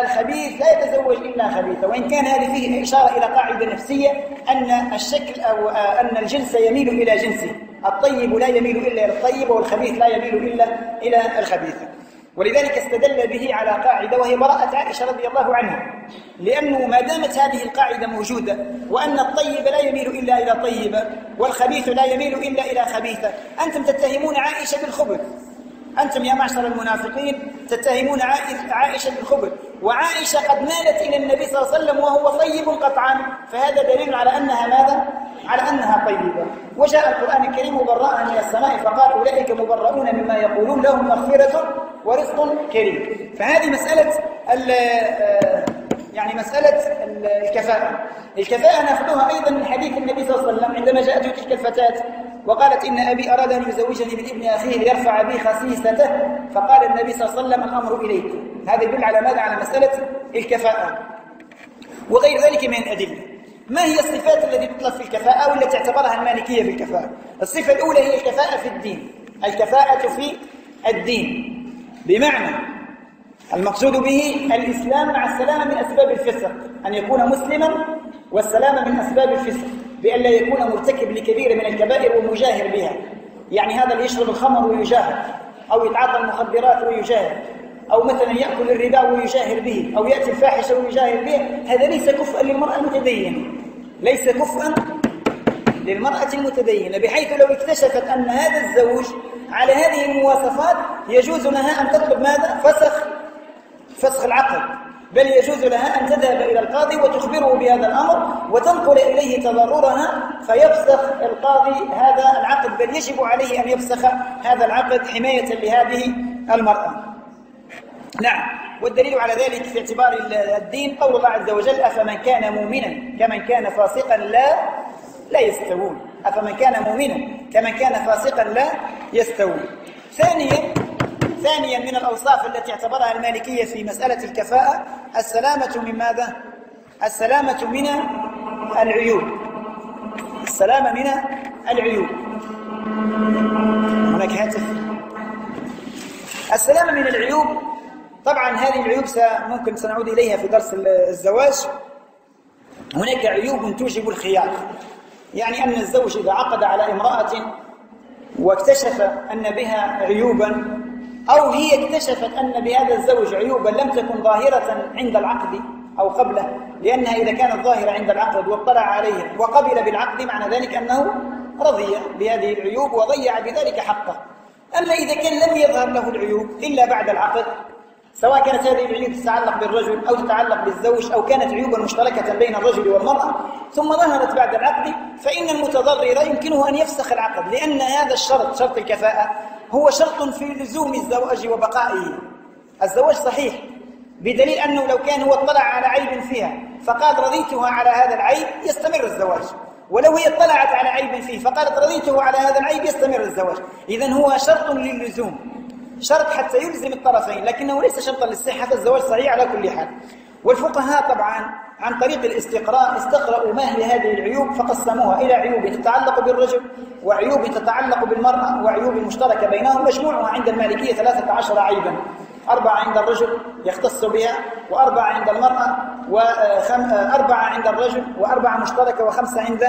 الخبيث لا يتزوج إلا خبيثة وإن كان هذه فيه إشارة إلى قاعدة نفسية أن الشكل أو أن الجنس يميل إلى جنسه الطيب لا يميل إلا إلى الطيب والخبيث لا يميل إلا إلى الخبيثة ولذلك استدل به على قاعدة وهي براءة عائشة رضي الله عنها لأنه ما دامت هذه القاعدة موجودة وأن الطيب لا يميل إلا إلى طيبة والخبيث لا يميل إلا إلى خبيثة أنتم تتهمون عائشة بالخبث. أنتم يا معشر المنافقين تتهمون عائشة بالخبث وعائشة قد مالت إلى النبي صلى الله عليه وسلم وهو طيب قطعا. فهذا دليل على أنها ماذا؟ على أنها طيبة. وجاء القرآن الكريم مبرأ من السماء فقال أولئك مبرؤون مما يقولون لهم مغفرة ورزق كريم. فهذه مسألة يعني مسألة الكفاءة. الكفاءة ناخذها أيضا من حديث النبي صلى الله عليه وسلم عندما جاءته تلك الفتاة وقالت إن أبي أراد أن يزوجني من ابن أخيه ليرفع بي خسيسته فقال النبي صلى الله عليه وسلم الأمر إليك. هذا يدل على ماذا؟ على مسألة الكفاءة. وغير ذلك من الأدلة. ما هي الصفات التي تطلب في الكفاءة والتي تعتبرها المالكية في الكفاءة؟ الصفة الأولى هي الكفاءة في الدين. الكفاءة في الدين. بمعنى المقصود به الإسلام مع السلامة من أسباب الفسق أن يكون مسلما والسلامة من أسباب الفسق بأن لا يكون مرتكب لكبير من الكبائر ومجاهر بها. يعني هذا اللي يشرب الخمر ويجاهر أو يتعاطى المخدرات ويجاهر أو مثلا يأكل الربا ويجاهر به أو يأتي الفاحشة ويجاهر به. هذا ليس كفءا للمرأة المتدينة. ليس كفءا للمرأة المتدينة بحيث لو اكتشفت أن هذا الزوج على هذه المواصفات يجوز لها أن تطلب ماذا؟ فسخ. فسخ العقد بل يجوز لها أن تذهب إلى القاضي وتخبره بهذا الأمر وتنقل إليه تضررها فيفسخ القاضي هذا العقد. بل يجب عليه أن يفسخ هذا العقد حماية لهذه المرأة. نعم. والدليل على ذلك في اعتبار الدين قول الله عز وجل أفمن كان مؤمنا كمن كان فاسقا لا لا يستوون. أفمن كان مؤمنا كمن كان فاسقا لا يستوون. ثانيا ثانيا من الأوصاف التي اعتبرها المالكية في مسألة الكفاءة السلامة من ماذا؟ السلامة من العيوب. السلامة من العيوب. هناك هاتف. السلامة من العيوب. طبعا هذه العيوب ممكن سنعود إليها في درس الزواج. هناك عيوب توجب الخيار. يعني أن الزوج إذا عقد على امرأة واكتشف أن بها عيوبا أو هي اكتشفت أن بهذا الزوج عيوبا لم تكن ظاهرة عند العقد أو قبله لأنها إذا كانت ظاهرة عند العقد واطلع عليها وقبل بالعقد معنى ذلك أنه رضي بهذه العيوب وضيع بذلك حقه. أما إذا كان لم يظهر له العيوب إلا بعد العقد سواء كانت هذه العيوب تتعلق بالرجل أو تتعلق بالزوج أو كانت عيوبا مشتركة بين الرجل والمرأة ثم ظهرت بعد العقد فإن المتضرر يمكنه أن يفسخ العقد لأن هذا الشرط شرط الكفاءة هو شرط في لزوم الزواج وبقائه. الزواج صحيح بدليل أنه لو كان هو اطلع على عيب فيها فقال رضيتها على هذا العيب يستمر الزواج. ولو هي اطلعت على عيب فيه فقالت رضيته على هذا العيب يستمر الزواج. إذا هو شرط للزوم شرط حتى يلزم الطرفين لكنه ليس شرطا للصحة فالزواج صحيح على كل حال. والفقهاء طبعا عن طريق الاستقراء استقرأوا ما هي هذه العيوب فقسموها إلى عيوب تتعلق بالرجل وعيوب تتعلق بالمرأة وعيوب مشتركة بينهم مجموعها عند المالكية 13 عيبا. أربعة عند الرجل يختص بها وأربعة عند المرأة وأربعة عند الرجل وأربعة مشتركة وخمسة عند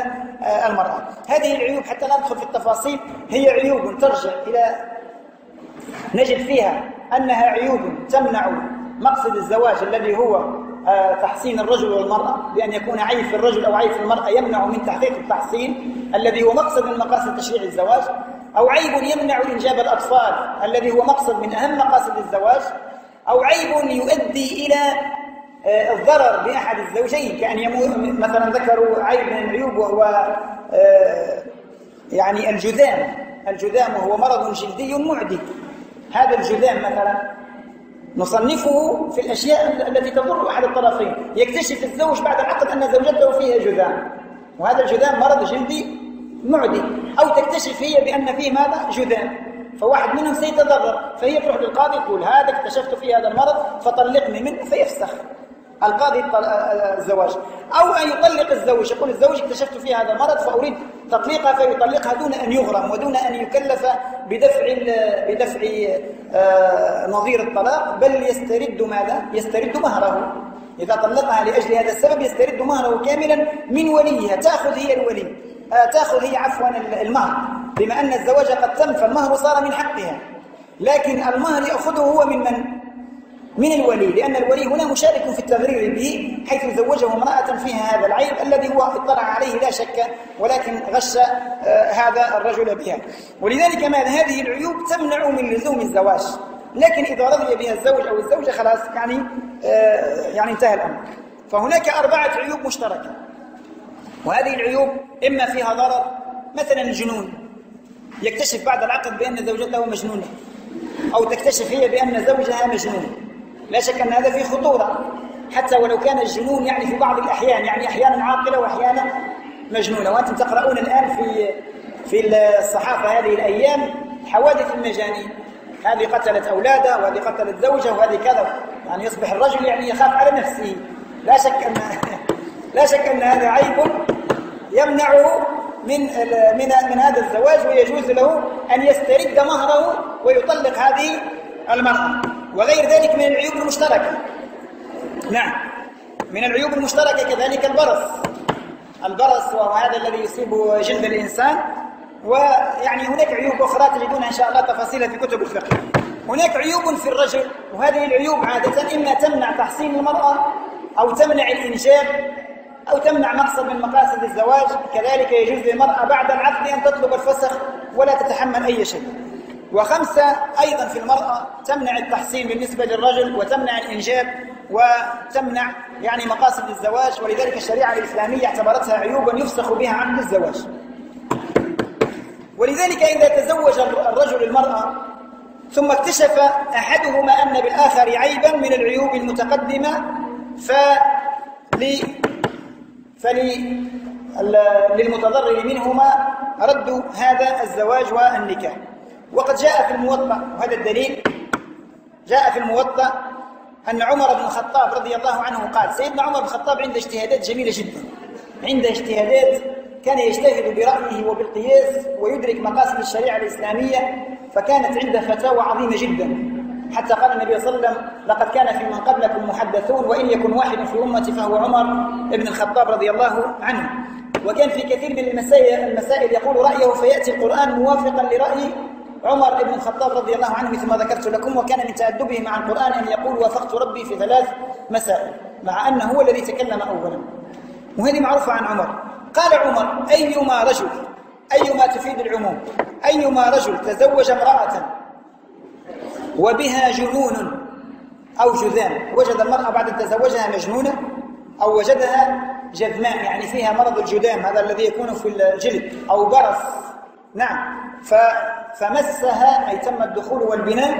المرأة. هذه العيوب حتى لا ندخل في التفاصيل هي عيوب ترجع إلى نجد فيها أنها عيوب تمنع مقصد الزواج الذي هو آه، تحسين الرجل والمرأة بأن يكون عيب الرجل أو عيب المرأة يمنع من تحقيق التحسين الذي هو مقصد من مقاصد تشريع الزواج أو عيب يمنع إنجاب الأطفال الذي هو مقصد من أهم مقاصد الزواج أو عيب يؤدي إلى آه، الضرر بأحد الزوجين كأن يموت مثلا ذكروا عيب من العيوب وهو آه، يعني الجذام الجذام وهو مرض جلدي معدي. هذا الجذام مثلا نصنفه في الأشياء التي تضر أحد الطرفين. يكتشف الزوج بعد العقد أن زوجته فيها جذام. وهذا الجذام مرض جلدي معدي. أو تكتشف هي بأن فيه ماذا؟ جذام. فواحد منهم سيتضرر فهي تروح للقاضي تقول هذا اكتشفت فيه هذا المرض فطلقني منه فيفسخ. القاضي الزواج. أو أن يطلق الزوج. يقول الزوج اكتشفت فيها هذا المرض فأريد تطليقها فيطلقها دون أن يغرم ودون أن يكلف بدفع بدفع آه، نظير الطلاق بل يسترد ماذا؟ يسترد مهره. إذا طلقها لأجل هذا السبب يسترد مهره كاملا من وليها. تأخذ هي الولي آه، تأخذ هي عفوا المهر. بما أن الزواج قد تم فالمهر صار من حقها. لكن المهر يأخذه هو من من؟ من الولي لأن الولي هنا مشارك في التغرير به حيث زوجه امرأة فيها هذا العيب الذي هو اطلع عليه لا شك ولكن غش آه، هذا الرجل بها. ولذلك ما هذه العيوب تمنع من لزوم الزواج. لكن إذا رضي بها الزوج أو الزوجة خلاص يعني آه، يعني انتهى الأمر. فهناك أربعة عيوب مشتركة. وهذه العيوب إما فيها ضرر مثلا الجنون يكتشف بعد العقد بأن زوجته مجنونة أو تكتشف هي بأن زوجها مجنون. لا شك أن هذا فيه خطورة. حتى ولو كان الجنون يعني في بعض الأحيان يعني أحيانا عاقلة وأحيانا مجنونة. وأنتم تقرؤون الآن في في الصحافة هذه الأيام حوادث المجانين هذه قتلت أولاده وهذه قتلت زوجه وهذه كذا. يعني يصبح الرجل يعني يخاف على نفسه. لا شك أن لا شك أن هذا عيب يمنعه من من من هذا الزواج ويجوز له أن يسترد مهره ويطلق هذه المرأة. وغير ذلك من العيوب المشتركة. نعم. من العيوب المشتركة كذلك البرص. البرص وهو هذا الذي يصيب جلد الإنسان. ويعني هناك عيوب أخرى تجدونها إن شاء الله تفاصيلها في كتب الفقه. هناك عيوب في الرجل وهذه العيوب عادة إما تمنع تحصين المرأة أو تمنع الإنجاب أو تمنع مقصد من مقاصد الزواج. كذلك يجوز للمرأة بعد العقد أن تطلب الفسخ ولا تتحمل أي شيء. وخمسة أيضا في المرأة تمنع التحصين بالنسبة للرجل وتمنع الإنجاب وتمنع يعني مقاصد الزواج ولذلك الشريعة الإسلامية اعتبرتها عيوبا يفسخ بها عقد الزواج. ولذلك إذا تزوج الرجل المرأة ثم اكتشف أحدهما أن بالآخر عيبا من العيوب المتقدمة فل فل للمتضرر منهما رد هذا الزواج والنكاح. وقد جاء في الموطأ وهذا الدليل جاء في الموطأ أن عمر بن الخطاب رضي الله عنه قال سيدنا عمر بن الخطاب عنده اجتهادات جميلة جدا عنده اجتهادات كان يجتهد برأيه وبالقياس ويدرك مقاصد الشريعة الإسلامية فكانت عنده فتاوى عظيمة جدا. حتى قال النبي صلى الله عليه وسلم لقد كان في من قبلكم محدثون وإن يكن واحد في أمتي فهو عمر بن الخطاب رضي الله عنه. وكان في كثير من المسائل, المسائل يقول رأيه فيأتي القرآن موافقا لرأي عمر بن الخطاب رضي الله عنه مثل ما ذكرت لكم وكان من تأدبه مع القرآن أن يقول وافقت ربي في ثلاث مسائل مع أنه هو الذي تكلم أولا. وهذه معروفة عن عمر. قال عمر أيما رجل أيما تفيد العموم أيما رجل تزوج امرأة وبها جنون أو جذام وجد المرأة بعد أن تزوجها مجنونة أو وجدها جذمان يعني فيها مرض الجذام هذا الذي يكون في الجلد أو برص نعم. فمسها أي تم الدخول والبناء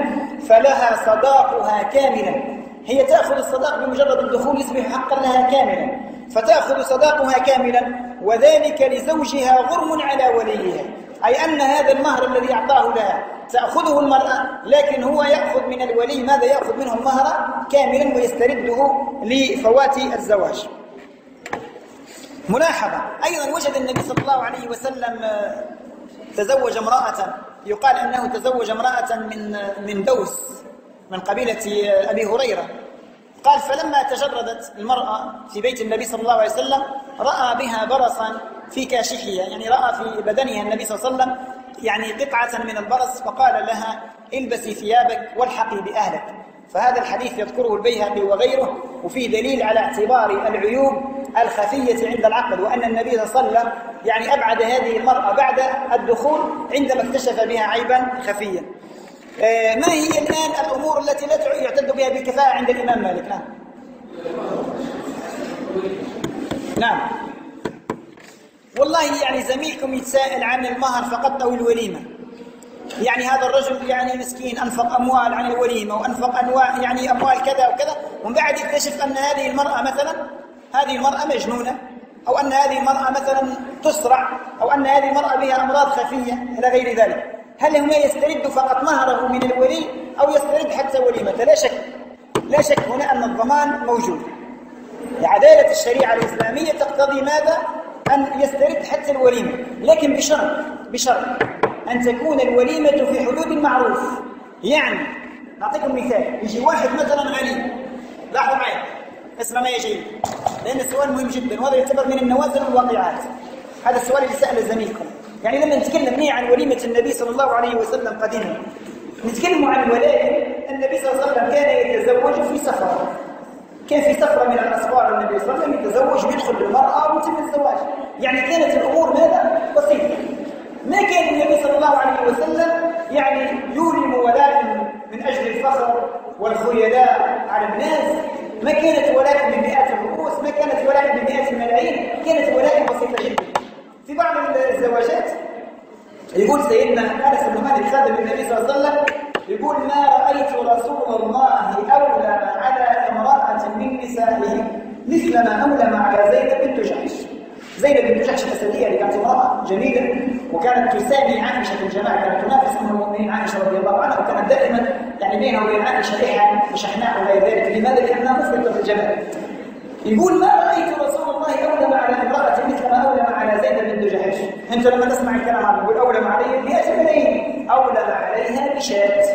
فلها صداقها كاملا. هي تأخذ الصداق بمجرد الدخول يصبح حقا لها كاملا. فتأخذ صداقها كاملا وذلك لزوجها غرم على وليها. أي أن هذا المهر الذي أعطاه لها تأخذه المرأة لكن هو يأخذ من الولي ماذا؟ يأخذ منه المهر كاملا ويسترده لفوات الزواج. ملاحظة. أيضا وجد النبي صلى الله عليه وسلم تزوج امرأة يقال أنه تزوج امرأة من من دوس من قبيلة أبي هريرة. قال فلما تجردت المرأة في بيت النبي صلى الله عليه وسلم رأى بها برصا في كاشحها يعني رأى في بدنها النبي صلى الله عليه وسلم يعني قطعة من البرص فقال لها إلبسي ثيابك والحقي بأهلك. فهذا الحديث يذكره البيهقي وغيره وفيه دليل على اعتبار العيوب الخفية عند العقد وأن النبي صلى الله عليه وسلم يعني أبعد هذه المرأة بعد الدخول عندما اكتشف بها عيبا خفيا. آه، ما هي الآن الأمور التي لا يعتد بها بالكفاءة عند الإمام مالك؟ نعم. نعم. والله يعني زميلكم يتساءل عن المهر فقط أو الوليمة. يعني هذا الرجل يعني مسكين أنفق أموال عن الوليمة وأنفق أنواع يعني أموال كذا وكذا ومن بعد يكتشف أن هذه المرأة مثلا هذه المرأة مجنونة أو أن هذه المرأة مثلا تسرع أو أن هذه المرأة بها أمراض خفية إلى غير ذلك. هل هنا يسترد فقط مهره من الولي أو يسترد حتى وليمة لا شك لا شك هنا أن الضمان موجود. عدالة الشريعة الإسلامية تقتضي ماذا؟ أن يسترد حتى الوليمة لكن بشرط بشرط. أن تكون الوليمة في حدود معروف يعني أعطيكم مثال. يجي واحد مثلا غني لاحظوا معي اسمع ما يجي. لأن السؤال مهم جدا وهذا يعتبر من النوازل والواقعات. هذا السؤال اللي سأله زميلكم. يعني لما نتكلم هنا عن وليمة النبي صلى الله عليه وسلم قديما؟ نتكلم عن الولائم النبي صلى الله عليه وسلم كان يتزوج في سفر كان في سفرة من الأسفار النبي صلى الله عليه وسلم يتزوج ويدخل بالمرأة ويتم الزواج. يعني كانت الأمور ماذا؟ بسيطة. ما كان النبي صلى الله عليه وسلم يعني يورم ولائم من أجل الفخر والخيلاء على الناس؟ ما كانت ولائم من مئات الرؤوس ما كانت ولائم من مئات الملايين كانت ولائم بسيطة جدا. في بعض الزواجات يقول سيدنا أنس بن مالك خادم النبي صلى الله عليه وسلم يقول ما رأيت رسول الله أولم على امرأة من نسائه مثل ما أولم على زينب بنت جحش. زينب بنت جحش الأسدية اللي كانت امرأة جميلة وكانت تسامي عائشة في الجماعة كانت تنافس أم المؤمنين عائشة رضي الله عنها وكانت دائما يعني بينها وبين عائشة ريحة وشحناء وغير ذلك. لماذا؟ لأنها مفرطة في الجمال يقول ما رأيت رسول الله أولم على امرأة مثل ما أولم على زينب بنت جحش. أنت لما تسمع الكلام هذا يقول أولم عليه بأجل ملايين أولم عليها بشات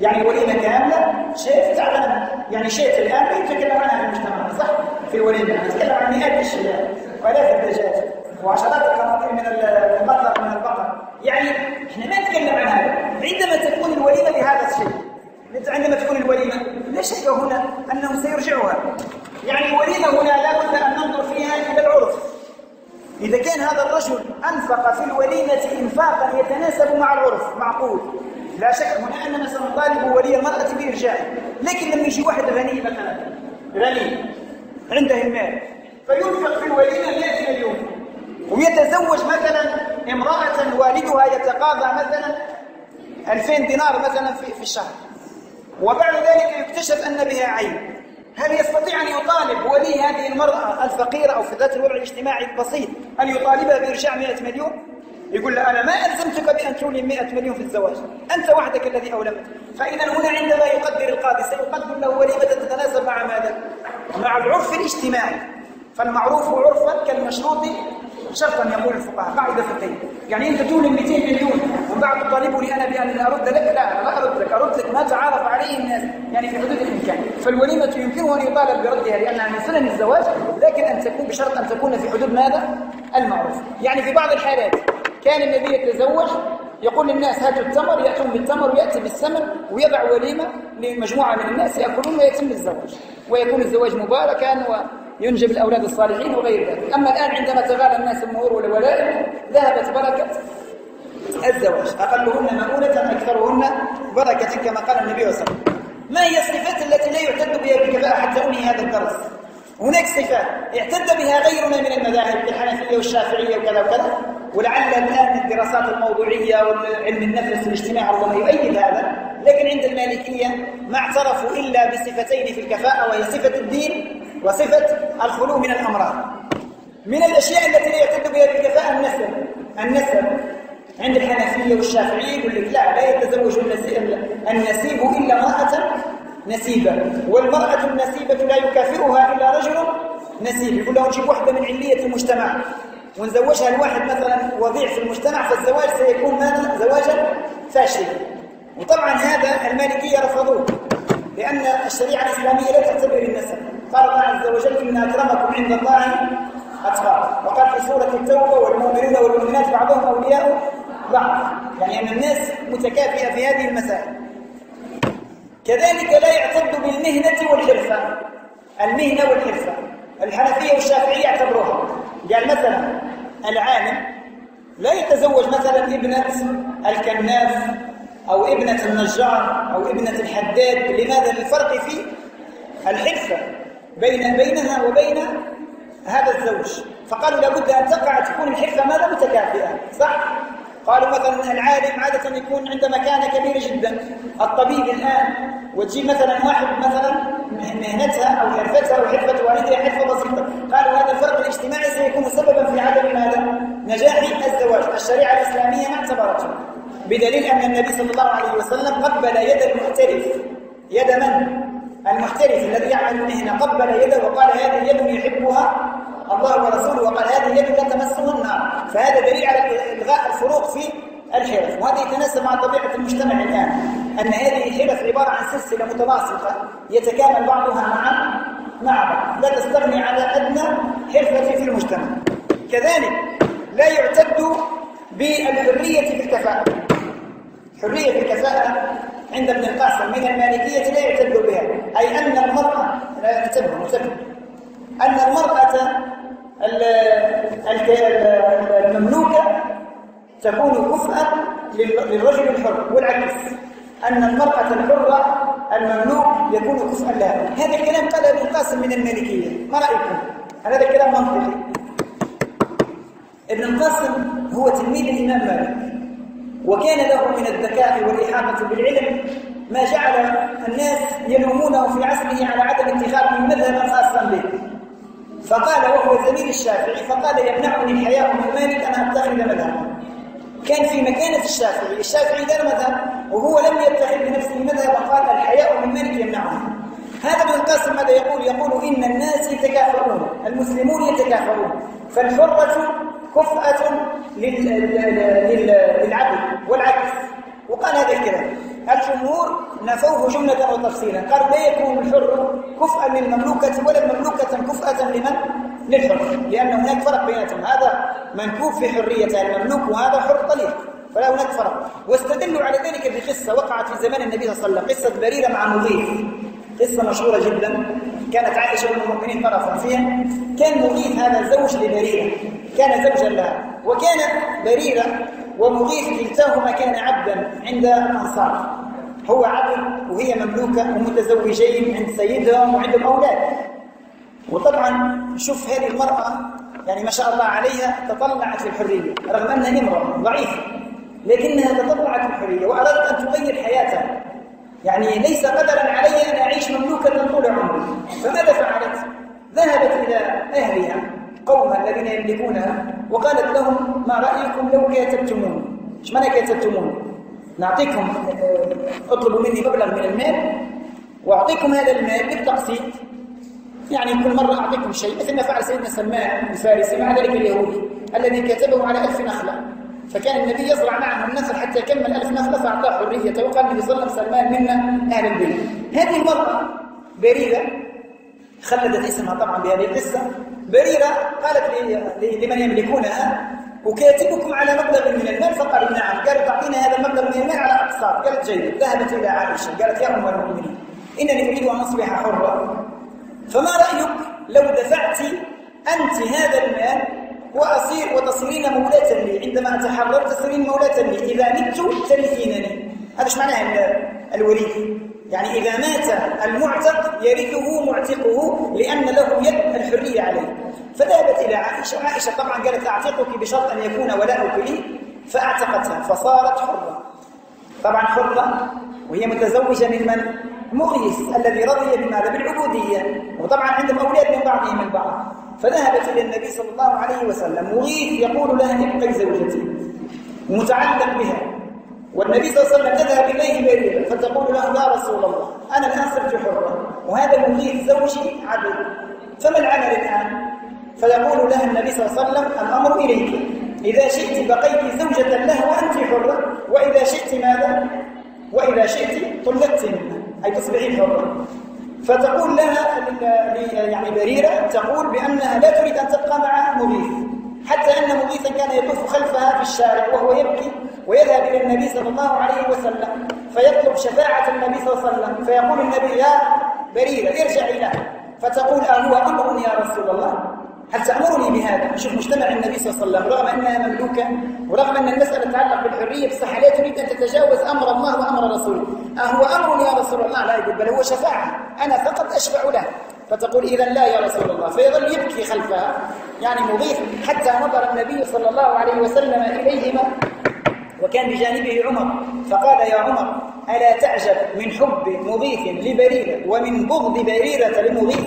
يعني وليمة كاملة شات تعبان يعني شات الآن لا يتكلم عنها في المجتمع صح؟ في الوليمة نتكلم عن مئات الشيات وآلاف الدجاج. وعشرات القناطير من المطلق من البقر. يعني إحنا ما نتكلم عن هذا. عندما تكون الوليمة لهذا الشيء عندما تكون الوليمة لا شك هنا أنه سيرجعها يعني الوليمة هنا لا بد أن ننظر فيها إلى العرف. إذا كان هذا الرجل أنفق في الوليمة إنفاقا يتناسب مع العرف معقول. لا شك هنا أننا سنطالب ولي المرأة بإرجاعه لكن لما يجي واحد غني مثلا غني عنده المال فينفق في الوليمة 100 مليون. ويتزوج مثلا امرأة والدها يتقاضى مثلا 2000 دينار مثلا في, في الشهر. وبعد ذلك يكتشف أن بها عين. هل يستطيع أن يطالب ولي هذه المرأة الفقيرة أو في ذات الوضع الاجتماعي البسيط أن يطالبها بإرجاع 100 مليون؟ يقول له أنا ما ألزمتك بأن تولي 100 مليون في الزواج. أنت وحدك الذي أولمت. فإذا هنا عندما يقدر القاضي سيقدر له وليمة تتناسب مع ماذا؟ مع العرف الاجتماعي. فالمعروف عرفا كالمشروط شرطا يقول الفقهاء. قاعدة فقهيه يعني أنت تولي 200 مليون وبعد تطالبني أنا بأن أرد لك لا لا أرد لك. أرد لك ما تعارف عليه الناس يعني في حدود الإمكان. فالوليمة يمكنه أن يطالب بردها لأنها من سنن الزواج لكن أن تكون بشرط أن تكون في حدود ماذا؟ المعروف. يعني في بعض الحالات كان النبي يتزوج يقول للناس هاتوا التمر يأتون بالتمر ويأتي بالسمر ويضع وليمة لمجموعة من الناس يأكلون ويتم الزواج. ويكون الزواج مباركا وينجب الأولاد الصالحين وغير ذلك. أما الآن عندما تغالى الناس المهور والولائم ذهبت بركة الزواج. أقلهن مؤونة أكثرهن بركة كما قال النبي صلى الله عليه وسلم. ما هي الصفات التي لا يعتد بها بالكفاءة حتى أنهي هذا الدرس؟ هناك صفات. اعتد بها غيرنا من المذاهب الحنفية والشافعية وكذا وكذا. ولعل الآن الدراسات الموضوعية وعلم النفس والاجتماع ربما يؤيد هذا. لكن عند المالكية ما اعترفوا إلا بصفتين في الكفاءة وهي صفة الدين وصفة الخلو من الأمراض. من الأشياء التي لا يعتد بها بالكفاءة النسب النسب عند الحنفية والشافعية يقول لك لا لا يتزوج النسيب إلا امرأة نسيبة. والمرأة النسيبة لا يكافئها إلا رجل نسيب. يقول له نجيب واحدة من علية المجتمع. ونزوجها لواحد مثلا وضيع في المجتمع فالزواج سيكون ماذا؟ زواجا فاشلا. وطبعا هذا المالكية رفضوه لأن الشريعة الإسلامية لا تعتبر النسب قال الله عز وجل إن أكرمكم عند الله أتقاكم. وقال في سورة التوبة والمؤمنون والمؤمنات بعضهم أولياء بعض. يعني أن الناس متكافئة في هذه المسائل. كذلك لا يعتد بالمهنة والحرفة. المهنة والحرفة. الحنفية والشافعية يعتبروها. قال مثلا العالم لا يتزوج مثلا ابنة الكناف أو ابنة النجار أو ابنة الحداد. لماذا؟ للفرق في الحرفة. بين بينها وبين هذا الزوج. فقالوا لابد أن تقع تكون الحرفة ماذا متكافئة؟ صح؟ قالوا مثلا العالم عادة يكون عنده مكانة كبيرة جدا. الطبيب الآن وتجيب مثلا واحد مثلا مهنتها أو حرفتها أو حرفة والدها حرفة بسيطة. قالوا هذا الفرق الاجتماعي سيكون سببا في عدم ماذا؟ نجاح الزواج. الشريعة الإسلامية ما اعتبرته. بدليل أن النبي صلى الله عليه وسلم قبل يد المحترف يد من؟ المحترف الذي يعمل المهنة قبل يده وقال هذه يد يحبها الله ورسوله وقال هذه اليد لا تمسه النار. فهذا دليل على إلغاء الفروق في الحرف. وهذا يتناسب مع طبيعة المجتمع الآن. أن هذه الحرف عبارة عن سلسلة متناسقة يتكامل بعضها مع مع بعض. لا تستغني على أدنى حرفة في المجتمع. كذلك لا يعتد بالحرية في الكفاءة. حرية في الكفاءة عند ابن القاسم من المالكية لا يعتد بها. أي أن المرأة لا انتبهوا انتبهوا أن المرأة المملوكة تكون كفءا للرجل الحر والعكس. أن المرأة الحرة المملوك يكون كفءا لها. هذا الكلام قال ابن القاسم من المالكية. ما رأيكم؟ هذا الكلام منطقي. ابن القاسم هو تلميذ الإمام مالك. وكان له من الذكاء والإحاطة بالعلم ما جعل الناس يلومونه في عصره على عدم اتخاذه مذهبا خاصا به. فقال وهو زميل الشافعي فقال يمنعني الحياء من مالك أن أتخذ مذهبا كان في مكانة الشافعي الشافعي دار مذهب وهو لم يتخذ لنفسه مذهبا قال الحياء من مالك يمنعني. هذا ابن القاسم ماذا يقول يقول إن الناس يتكافؤون المسلمون يتكافؤون فالحرة كفأة للعبد والعكس. وقال هذا الكلام الجمهور نفوه جملة وتفصيلا. قالوا لا يكون الحر كفءا للمملوكة ولا المملوكة كفءة لمن؟ للحر. لأن هناك فرق بيناتهم. هذا منكوف في حرية المملوك وهذا حر طليق. فلا هناك فرق. واستدلوا على ذلك بقصة وقعت في زمان النبي صلى الله عليه وسلم. قصة بريرة مع مضيف. قصة مشهورة جدا. كانت عائشة أم المؤمنين طرفا فيها. كان مغيث هذا زوج لبريرة. كان زوجا لها وكانت بريرة ومغيث كلتاهما كان عبدا عند الأنصار هو عبد وهي مملوكة ومتزوجين عند سيدهم وعندهم أولاد. وطبعا شوف هذه المرأة يعني ما شاء الله عليها تطلعت للحرية رغم أنها امرأة ضعيفة لكنها تطلعت للحرية وأرادت أن تغير حياتها. يعني ليس قدرا علي أن أعيش مملوكة طول عمري فماذا فعلت؟ ذهبت إلى أهلها. قومها الذين يملكونها وقالت لهم ما رأيكم لو كاتبتمون إيش معنى كاتبتمون؟ نعطيكم آه، اطلبوا مني مبلغ من المال واعطيكم هذا المال بالتقسيط. يعني كل مرة أعطيكم شيء مثل ما فعل سيدنا سلمان الفارسي مع ذلك اليهودي الذي كتبه على ألف نخلة. فكان النبي يزرع معه النخل حتى كمل ألف نخلة فأعطاه حريته وقال النبي صلى الله عليه وسلم سلمان منا أهل البيت. هذه المرأة بريدة خلدت اسمها طبعا بهذه القصة. بريرة قالت لمن يملكونها؟ وكاتبكم على مبلغ من المال؟ فقالوا نعم. قالت تعطينا هذا المبلغ من المال على أقساط. قالت جيد. ذهبت إلى عائشة. قالت يا أم المؤمنين إنني أريد أن أصبح حرة. فما رأيك لو دفعت أنت هذا المال وأصير وتصيرين مولاة لي؟ عندما أتحرر تصيرين مولاة لي. إذا مت ترثينني. هذا إيش معناه الوريث يعني إذا مات المعتق يرثه معتقه لأن له يد الحرية عليه. فذهبت إلى عائشة وعائشة طبعا قالت أعتقك بشرط أن يكون ولاؤك لي فأعتقتها فصارت حرة. طبعا حرة وهي متزوجة من من؟ مغيث الذي رضي بماذا؟ بالعبودية. وطبعا عندهم أولاد من بعضهم من بعض. فذهبت إلى النبي صلى الله عليه وسلم مغيث يقول لها ابقي زوجتي. متعلق بها. والنبي صلى الله عليه وسلم تذهب إليه بريرا فتقول له يا رسول الله أنا الآن صرت حرة وهذا المغيث زوجي عبد فما العمل الآن؟ فيقول لها النبي صلى الله عليه وسلم الأمر إليك إذا شئت بقيت زوجة له وأنت حرة وإذا شئت ماذا؟ وإذا شئت طلقت منه أي تصبحين حرة فتقول لها يعني بريرة تقول بأنها لا تريد أن تبقى مع مغيث حتى أن مغيثا كان يطوف خلفها في الشارع وهو يبكي ويذهب إلى النبي صلى الله عليه وسلم فيطلب شفاعة النبي صلى الله عليه وسلم. فيقول النبي يا بريرة ارجعي له فتقول أهو أمر يا رسول الله. هل تأمرني بهذا؟ شوف مجتمع النبي صلى الله عليه وسلم رغم أنها مملوكة ورغم أن المسألة تتعلق بالحرية بصح لا تريد أن تتجاوز أمر الله وأمر رسوله. أهو أمر يا رسول الله. لا يقول بل هو شفاعة أنا فقط أشفع له. فتقول إذا لا يا رسول الله. فيظل يبكي خلفها يعني مضيف حتى نظر النبي صلى الله عليه وسلم إليهما. وكان بجانبه عمر. فقال يا عمر ألا تعجب من حب مضيف لبريرة ومن بغض بريرة لمضيف؟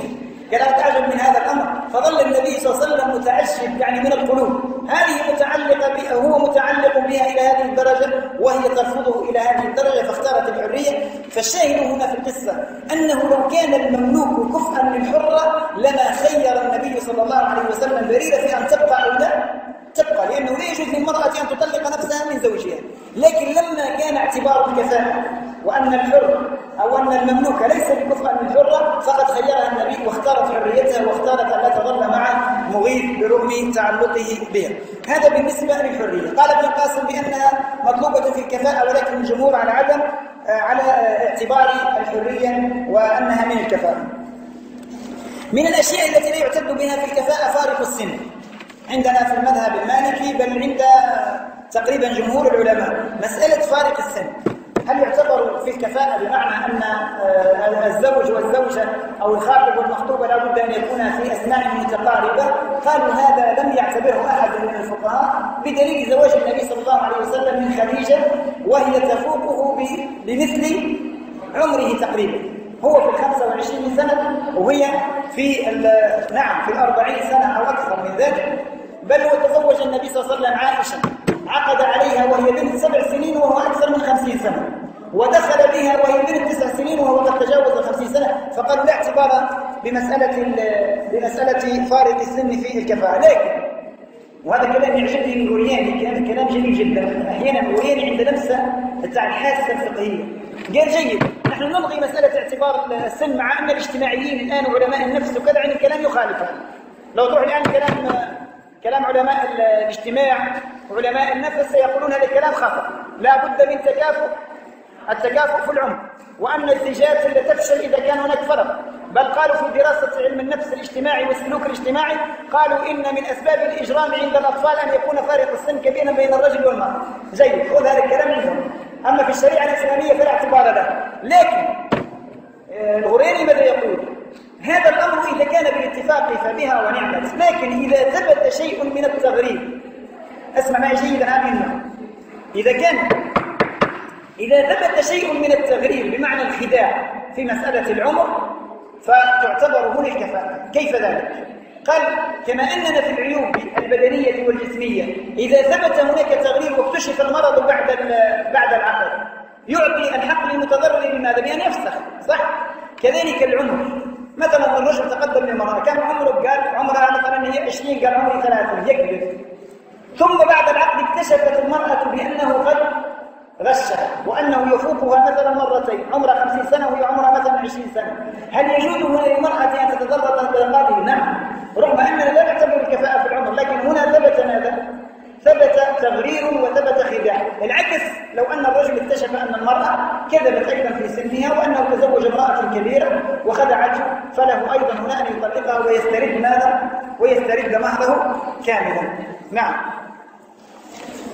كلا تعجب من هذا الأمر؟ فظل النبي صلى الله عليه وسلم متعجب يعني من القلوب. هذه متعلقة بها هو متعلق بها إلى هذه الدرجة وهي ترفضه إلى هذه الدرجة فاختارت الحرية. فالشاهد هنا في القصة أنه لو كان المملوك كفءا للحرة لما خير النبي صلى الله عليه وسلم بريرة في أن تبقى أو لا. تبقى لأنه لا يجوز للمرأة أن تطلق نفسها من زوجها. لكن لما كان اعتبار الكفاءة وأن الحر أو أن المملوك ليس بكفء من الحرة فقد خيرها النبي واختارت حريتها واختارت أن لا تظل مع مغيث برغم تعلقه بها. هذا بالنسبة للحرية. قال ابن القاسم بأنها مطلوبة في الكفاءة ولكن الجمهور على عدم على اعتبار الحرية وأنها من الكفاءة. من الأشياء التي لا يعتد بها في الكفاءة فارق السن. عندنا في المذهب المالكي بل عند تقريبا جمهور العلماء. مسألة فارق السن هل يعتبر في الكفاءة بمعنى أن آه، الزوج والزوجة أو الخاطب والمخطوبة لا بد أن يكونا في أسنان متقاربة؟ قالوا هذا لم يعتبره أحد من الفقهاء بدليل زواج النبي صلى الله عليه وسلم من خديجة وهي تفوقه بمثل عمره تقريبا. هو في الخمسة وعشرين سنة وهي في نعم في الأربعين سنة أو أكثر من ذلك. بل وتزوج النبي صلى الله عليه وسلم عائشة. عقد عليها وهي بنت سبع سنين وهو أكثر من خمسين سنة. ودخل بها وهي بنت تسع سنين وهو قد تجاوز الخمسين سنة. فقالوا لا اعتبار بمسألة بمسألة فارق السن في الكفاءة لكن وهذا كلام يعجبني من غورياني كان كلام جميل جدا. أحيانا غورياني عند نفسه بتاع الحاسة الفقهية. قال جيد نحن نلغي مسألة اعتبار السن مع أن الاجتماعيين الآن وعلماء النفس وكذا عن الكلام يخالف هذا لو تروح الان كلام كلام علماء الاجتماع وعلماء النفس سيقولون هذا الكلام خطأ. لا بد من تكافؤ. التكافؤ في العمر وأن الزيجات لا تفشل إذا كان هناك فرق. بل قالوا في دراسة علم النفس الاجتماعي والسلوك الاجتماعي قالوا إن من أسباب الإجرام عند الأطفال أن يكون فارق السن كبيرا بين الرجل والمرأة. جيد خذ هذا الكلام منهم. أما في الشريعة الإسلامية فلا اعتبار له. لكن آه، الغريري ماذا يقول؟ هذا الأمر إذا كان بالاتفاق فبها ونعمت لكن إذا ثبت شيء من التغريب أسمع معي جيدا آمين إذا كان إذا ثبت شيء من التغريب بمعنى الخداع في مسألة العمر فتعتبر هنا الكفاءة كيف ذلك؟ قال كما أننا في العيوب البدنية والجسمية إذا ثبت هناك تغريب واكتشف المرض بعد بعد العقد يعطي الحق للمتضرر بماذا؟ بأن يفسخ صح؟ كذلك العمر مثلا الرجل تقدم للمرأة كان عمره قال عمرها مثلا هي 20 قال عمري 30 يكذب ثم بعد العقد اكتشفت المرأة بأنه قد غشها وأنه يفوقها مثلا مرتين عمرها 50 سنة وهي عمرها مثلا 20 سنة هل يجوز للمرأة أن تتضرر بهذه؟ نعم رغم أننا لا نعتبر الكفاءة في العمر لكن هنا ثبت ماذا؟ ثبت تغرير وثبت خداع. العكس لو أن الرجل اكتشف أن المرأة كذبت أيضا في سنها وأنه تزوج امرأة كبيرة وخدعته فله أيضا هنا أن يطلقها ويسترد ماذا؟ ويسترد مهره كاملا. نعم.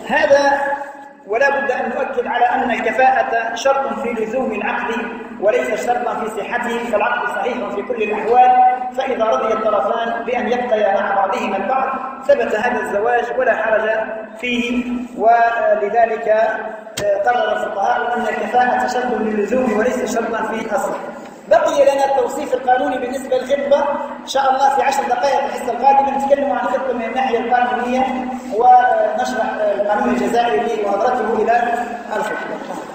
هذا ولا بد أن نؤكد على أن الكفاءة شرط في لزوم العقد وليس شرطا في صحته فالعقد صحيح في كل الأحوال. فإذا رضي الطرفان بأن يبقيا مع بعضهما البعض ثبت هذا الزواج ولا حرج فيه. ولذلك آه، قرر الفقهاء أن الكفاءة شرط للزوم وليس شرطا في أصل بقي لنا التوصيف القانوني بالنسبة للخطبة. إن شاء الله في عشر دقائق الحصة القادمة نتكلم عن الخطبة من الناحية القانونية ونشرح القانون الجزائري ومهارته إلى الخطبة.